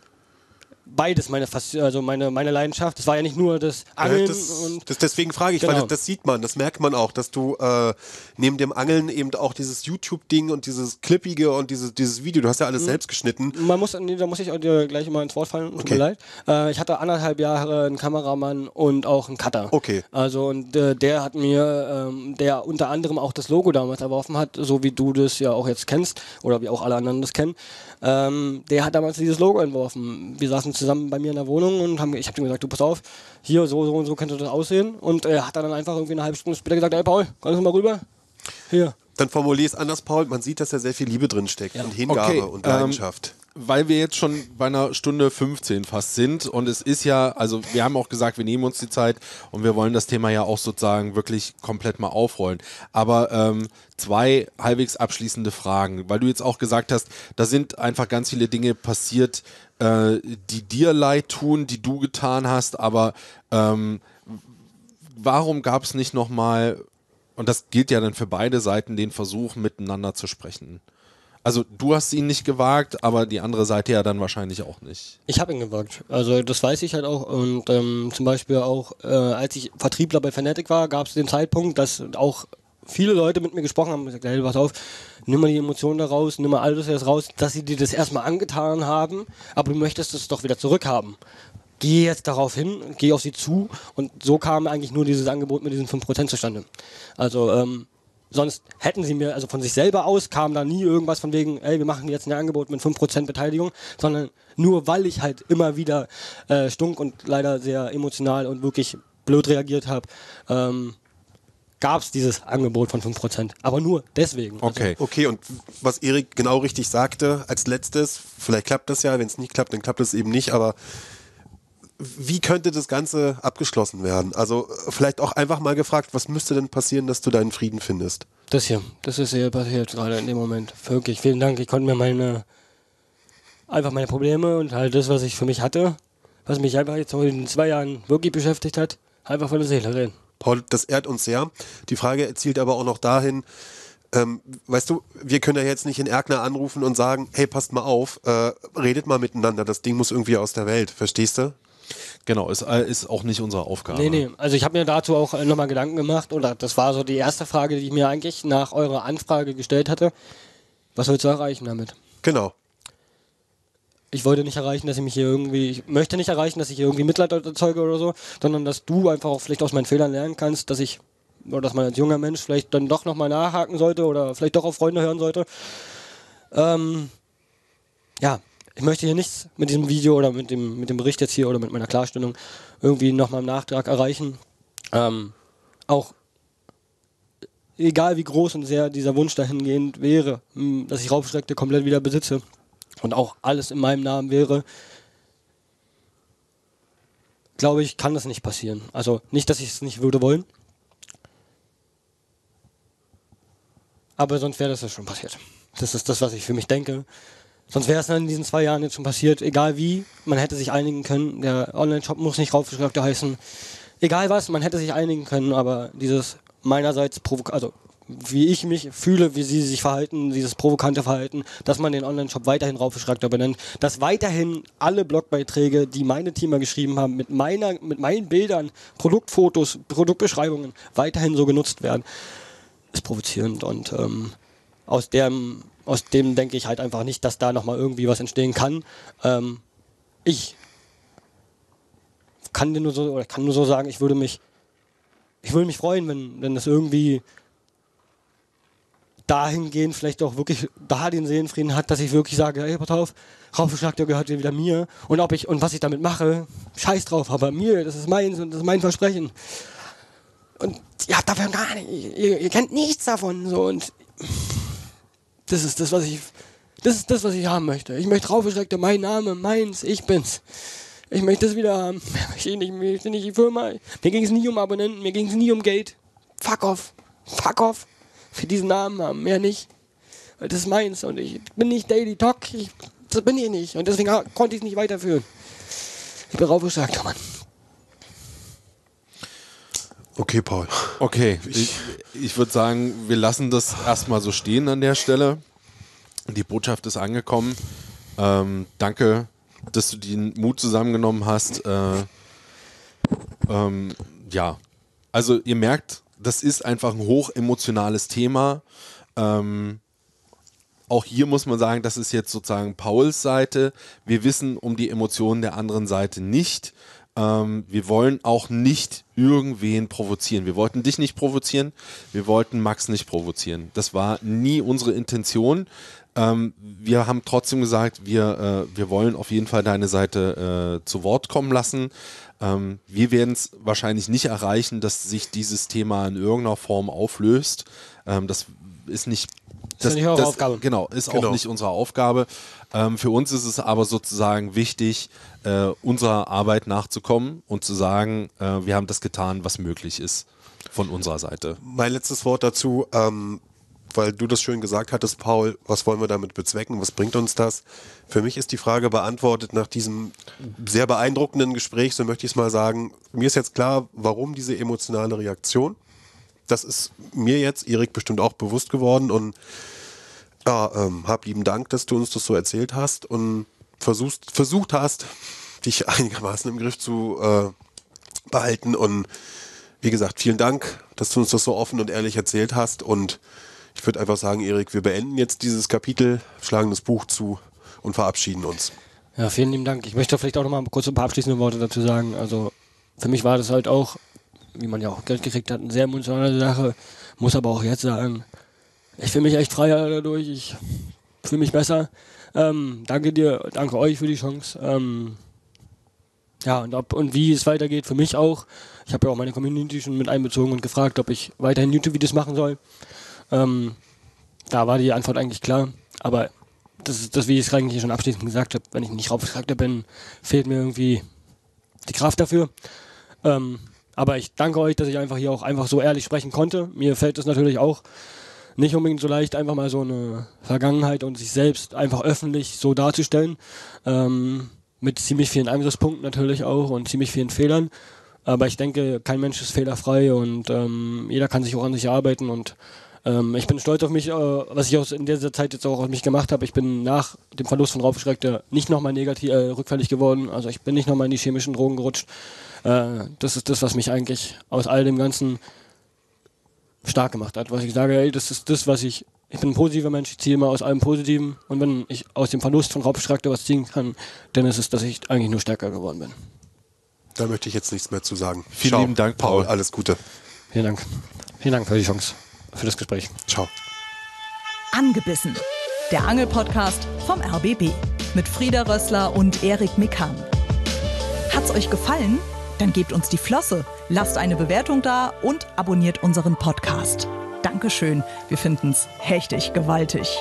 beides meine, Fas- also meine, meine Leidenschaft. Das war ja nicht nur das Angeln Ja, das, und das, deswegen frage ich, weil Genau. das, das sieht man, das merkt man auch, dass du äh, neben dem Angeln eben auch dieses YouTube-Ding und dieses Clippige und dieses, dieses Video, du hast ja alles Mhm. selbst geschnitten. Man muss, nee, da muss ich auch dir gleich mal ins Wort fallen, tut Okay. mir leid. Äh, ich hatte anderthalb Jahre einen Kameramann und auch einen Cutter. Okay. Also und äh, der hat mir, ähm, der unter anderem auch das Logo damals erworfen hat, so wie du das ja auch jetzt kennst oder wie auch alle anderen das kennen. Ähm, der hat damals dieses Logo entworfen. Wir saßen zusammen bei mir in der Wohnung und haben, ich habe ihm gesagt, du pass auf, hier so, so und so könnte das aussehen. Und er hat dann einfach irgendwie eine halbe Stunde später gesagt, ey Paul, kommst du mal rüber? Hier. Dann formulier es anders, Paul. Man sieht, dass da sehr viel Liebe drin steckt und Hingabe Okay, und ähm, Leidenschaft. Weil wir jetzt schon bei einer Stunde 15 fast sind und es ist ja, also wir haben auch gesagt, wir nehmen uns die Zeit und wir wollen das Thema ja auch sozusagen wirklich komplett mal aufrollen. Aber ähm, zwei halbwegs abschließende Fragen, weil du jetzt auch gesagt hast, da sind einfach ganz viele Dinge passiert, äh, die dir leid tun, die du getan hast, aber ähm, warum gab es nicht nochmal, und das gilt ja dann für beide Seiten, den Versuch, miteinander zu sprechen? Also du hast ihn nicht gewagt, aber die andere Seite ja dann wahrscheinlich auch nicht. Ich habe ihn gewagt. Also das weiß ich halt auch. Und ähm, zum Beispiel auch, äh, als ich Vertriebler bei Fnatic war, gab es den Zeitpunkt, dass auch viele Leute mit mir gesprochen haben und gesagt, hey, pass auf, nimm mal die Emotionen da raus, nimm mal alles jetzt raus, dass sie dir das erstmal angetan haben, aber du möchtest es doch wieder zurückhaben. Geh jetzt darauf hin, geh auf sie zu und so kam eigentlich nur dieses Angebot mit diesen 5% zustande. Also ähm, sonst hätten sie mir, also von sich selber aus kam da nie irgendwas von wegen, ey, wir machen jetzt ein Angebot mit 5% Beteiligung, sondern nur weil ich halt immer wieder äh, stunk und leider sehr emotional und wirklich blöd reagiert habe, ähm, gab es dieses Angebot von 5%. Aber nur deswegen. Also, Okay. Okay, und was Erik genau richtig sagte, als letztes, vielleicht klappt das ja, wenn es nicht klappt, dann klappt es eben nicht, aber wie könnte das Ganze abgeschlossen werden? Also vielleicht auch einfach mal gefragt, was müsste denn passieren, dass du deinen Frieden findest? Das hier, das ist hier passiert gerade in dem Moment. Wirklich, vielen Dank. Ich konnte mir meine, einfach meine Probleme und halt das, was ich für mich hatte, was mich einfach jetzt in zwei Jahren wirklich beschäftigt hat, einfach von der Seele reden. Paul, das ehrt uns sehr. Die Frage zielt aber auch noch dahin, ähm, weißt du, wir können ja jetzt nicht in Erkner anrufen und sagen, hey, passt mal auf, äh, redet mal miteinander, das Ding muss irgendwie aus der Welt, verstehst du? Genau, ist, äh, ist auch nicht unsere Aufgabe. Nee, nee, also ich habe mir dazu auch nochmal Gedanken gemacht oder das war so die erste Frage, die ich mir eigentlich nach eurer Anfrage gestellt hatte. Was willst du erreichen damit? Genau. Ich wollte nicht erreichen, dass ich mich hier irgendwie, ich möchte nicht erreichen, dass ich hier irgendwie Mitleid erzeuge oder so, sondern dass du einfach auch vielleicht aus meinen Fehlern lernen kannst, dass ich, oder dass man als junger Mensch vielleicht dann doch nochmal nachhaken sollte oder vielleicht doch auf Freunde hören sollte. Ähm, ja, ich möchte hier nichts mit diesem Video oder mit dem, mit dem Bericht jetzt hier oder mit meiner Klarstellung irgendwie nochmal im Nachtrag erreichen. Ähm, auch egal wie groß und sehr dieser Wunsch dahingehend wäre, mh, dass ich Raubstreckte komplett wieder besitze und auch alles in meinem Namen wäre, glaube ich, kann das nicht passieren. Also nicht, dass ich es nicht würde wollen. Aber sonst wäre das ja schon passiert. Das ist das, was ich für mich denke. Sonst wäre es in diesen zwei Jahren jetzt schon passiert, egal wie, man hätte sich einigen können. Der Online-Shop muss nicht Raubfischjagd heißen. Egal was, man hätte sich einigen können, aber dieses meinerseits, Provo also wie ich mich fühle, wie sie sich verhalten, dieses provokante Verhalten, dass man den Online-Shop weiterhin Raufeschrakter benennt, dass weiterhin alle Blogbeiträge, die meine Teamer geschrieben haben, mit, meiner, mit meinen Bildern, Produktfotos, Produktbeschreibungen weiterhin so genutzt werden, ist provozierend und ähm, aus dem, aus dem denke ich halt einfach nicht, dass da nochmal irgendwie was entstehen kann. Ähm, ich kann dir nur so, oder kann nur so sagen, ich würde mich, ich würde mich freuen, wenn, wenn das irgendwie dahingehend vielleicht auch wirklich da den Seelenfrieden hat, dass ich wirklich sage, ey, pass auf, Raufschlag, der gehört wieder mir. Und ob ich und was ich damit mache, scheiß drauf, aber mir, das ist meins und das ist mein Versprechen. Und ihr habt davon gar nicht, ihr, ihr kennt nichts davon. So und das ist das, was ich. Das ist das, was ich haben möchte. Ich möchte Raufschlag, mein Name, meins, ich bin's. Ich möchte das wieder haben. Ich möchte nicht, ich möchte nicht die Firma. Mir ging es nie um Abonnenten, mir ging es nie um Geld. Fuck off. Fuck off für diesen Namen haben, mehr nicht. Weil das ist meins und ich bin nicht Daily Talk, ich, das bin ich nicht und deswegen konnte ich es nicht weiterführen. Ich bin raufgesagt, Mann. Okay, Paul. Okay, ich, ich würde sagen, wir lassen das erstmal so stehen an der Stelle. Die Botschaft ist angekommen. Ähm, danke, dass du den Mut zusammengenommen hast. Äh, ähm, ja, also ihr merkt, das ist einfach ein hochemotionales Thema. Ähm, auch hier muss man sagen, das ist jetzt sozusagen Pauls Seite. Wir wissen um die Emotionen der anderen Seite nicht. Ähm, wir wollen auch nicht irgendwen provozieren. Wir wollten dich nicht provozieren, wir wollten Max nicht provozieren. Das war nie unsere Intention. Ähm, wir haben trotzdem gesagt, wir, äh, wir wollen auf jeden Fall deine Seite äh, zu Wort kommen lassen. Ähm, wir werden es wahrscheinlich nicht erreichen, dass sich dieses Thema in irgendeiner Form auflöst. Ähm, das ist nicht das, ist nicht eure das, Aufgabe. Genau, ist genau. auch nicht unsere Aufgabe. Ähm, für uns ist es aber sozusagen wichtig, äh, unserer Arbeit nachzukommen und zu sagen, äh, wir haben das getan, was möglich ist von unserer Seite. Mein letztes Wort dazu. Ähm, weil du das schön gesagt hattest, Paul, was wollen wir damit bezwecken? Was bringt uns das? Für mich ist die Frage beantwortet nach diesem sehr beeindruckenden Gespräch, so möchte ich es mal sagen. Mir ist jetzt klar, warum diese emotionale Reaktion. Das ist mir jetzt, Erik, bestimmt auch bewusst geworden und ja, ähm, hab lieben Dank, dass du uns das so erzählt hast und versuchst, versucht hast, dich einigermaßen im Griff zu äh, behalten und wie gesagt, vielen Dank, dass du uns das so offen und ehrlich erzählt hast und ich würde einfach sagen, Erik, wir beenden jetzt dieses Kapitel, schlagen das Buch zu und verabschieden uns. Ja, vielen lieben Dank. Ich möchte vielleicht auch noch mal kurz ein paar abschließende Worte dazu sagen. Also für mich war das halt auch, wie man ja auch Geld gekriegt hat, eine sehr emotionale Sache. Muss aber auch jetzt sagen, ich fühle mich echt freier dadurch. Ich fühle mich besser. Ähm, danke dir, danke euch für die Chance. Ähm, ja, und, ob, und wie es weitergeht, für mich auch. Ich habe ja auch meine Community schon mit einbezogen und gefragt, ob ich weiterhin YouTube-Videos machen soll. Ähm, da war die Antwort eigentlich klar. Aber das ist das, wie ich es eigentlich schon abschließend gesagt habe, wenn ich nicht Raufcharakter bin, fehlt mir irgendwie die Kraft dafür. Ähm, aber ich danke euch, dass ich einfach hier auch einfach so ehrlich sprechen konnte. Mir fällt es natürlich auch nicht unbedingt so leicht, einfach mal so eine Vergangenheit und sich selbst einfach öffentlich so darzustellen. Ähm, mit ziemlich vielen Angriffspunkten natürlich auch und ziemlich vielen Fehlern. Aber ich denke, kein Mensch ist fehlerfrei und ähm, jeder kann sich auch an sich arbeiten und ähm, ich bin stolz auf mich, äh, was ich aus, in dieser Zeit jetzt auch auf mich gemacht habe. Ich bin nach dem Verlust von Raufschreckte nicht nochmal negativ äh, rückfällig geworden. Also ich bin nicht nochmal in die chemischen Drogen gerutscht. Äh, das ist das, was mich eigentlich aus all dem Ganzen stark gemacht hat. Was ich sage, ey, das ist das, was ich. Ich bin ein positiver Mensch, ich ziehe immer aus allem Positiven. Und wenn ich aus dem Verlust von Raubschreckte was ziehen kann, dann ist es, dass ich eigentlich nur stärker geworden bin. Da möchte ich jetzt nichts mehr zu sagen. Vielen Ciao, lieben Dank, Paul. Paul. Alles Gute. Vielen Dank. Vielen Dank für die Chance für das Gespräch. Ciao. Angebissen. Der Angelpodcast vom RBB mit Frieda Rössler und Erik Mikan. Hat's euch gefallen? Dann gebt uns die Flosse, lasst eine Bewertung da und abonniert unseren Podcast. Dankeschön, wir finden's hechtig gewaltig.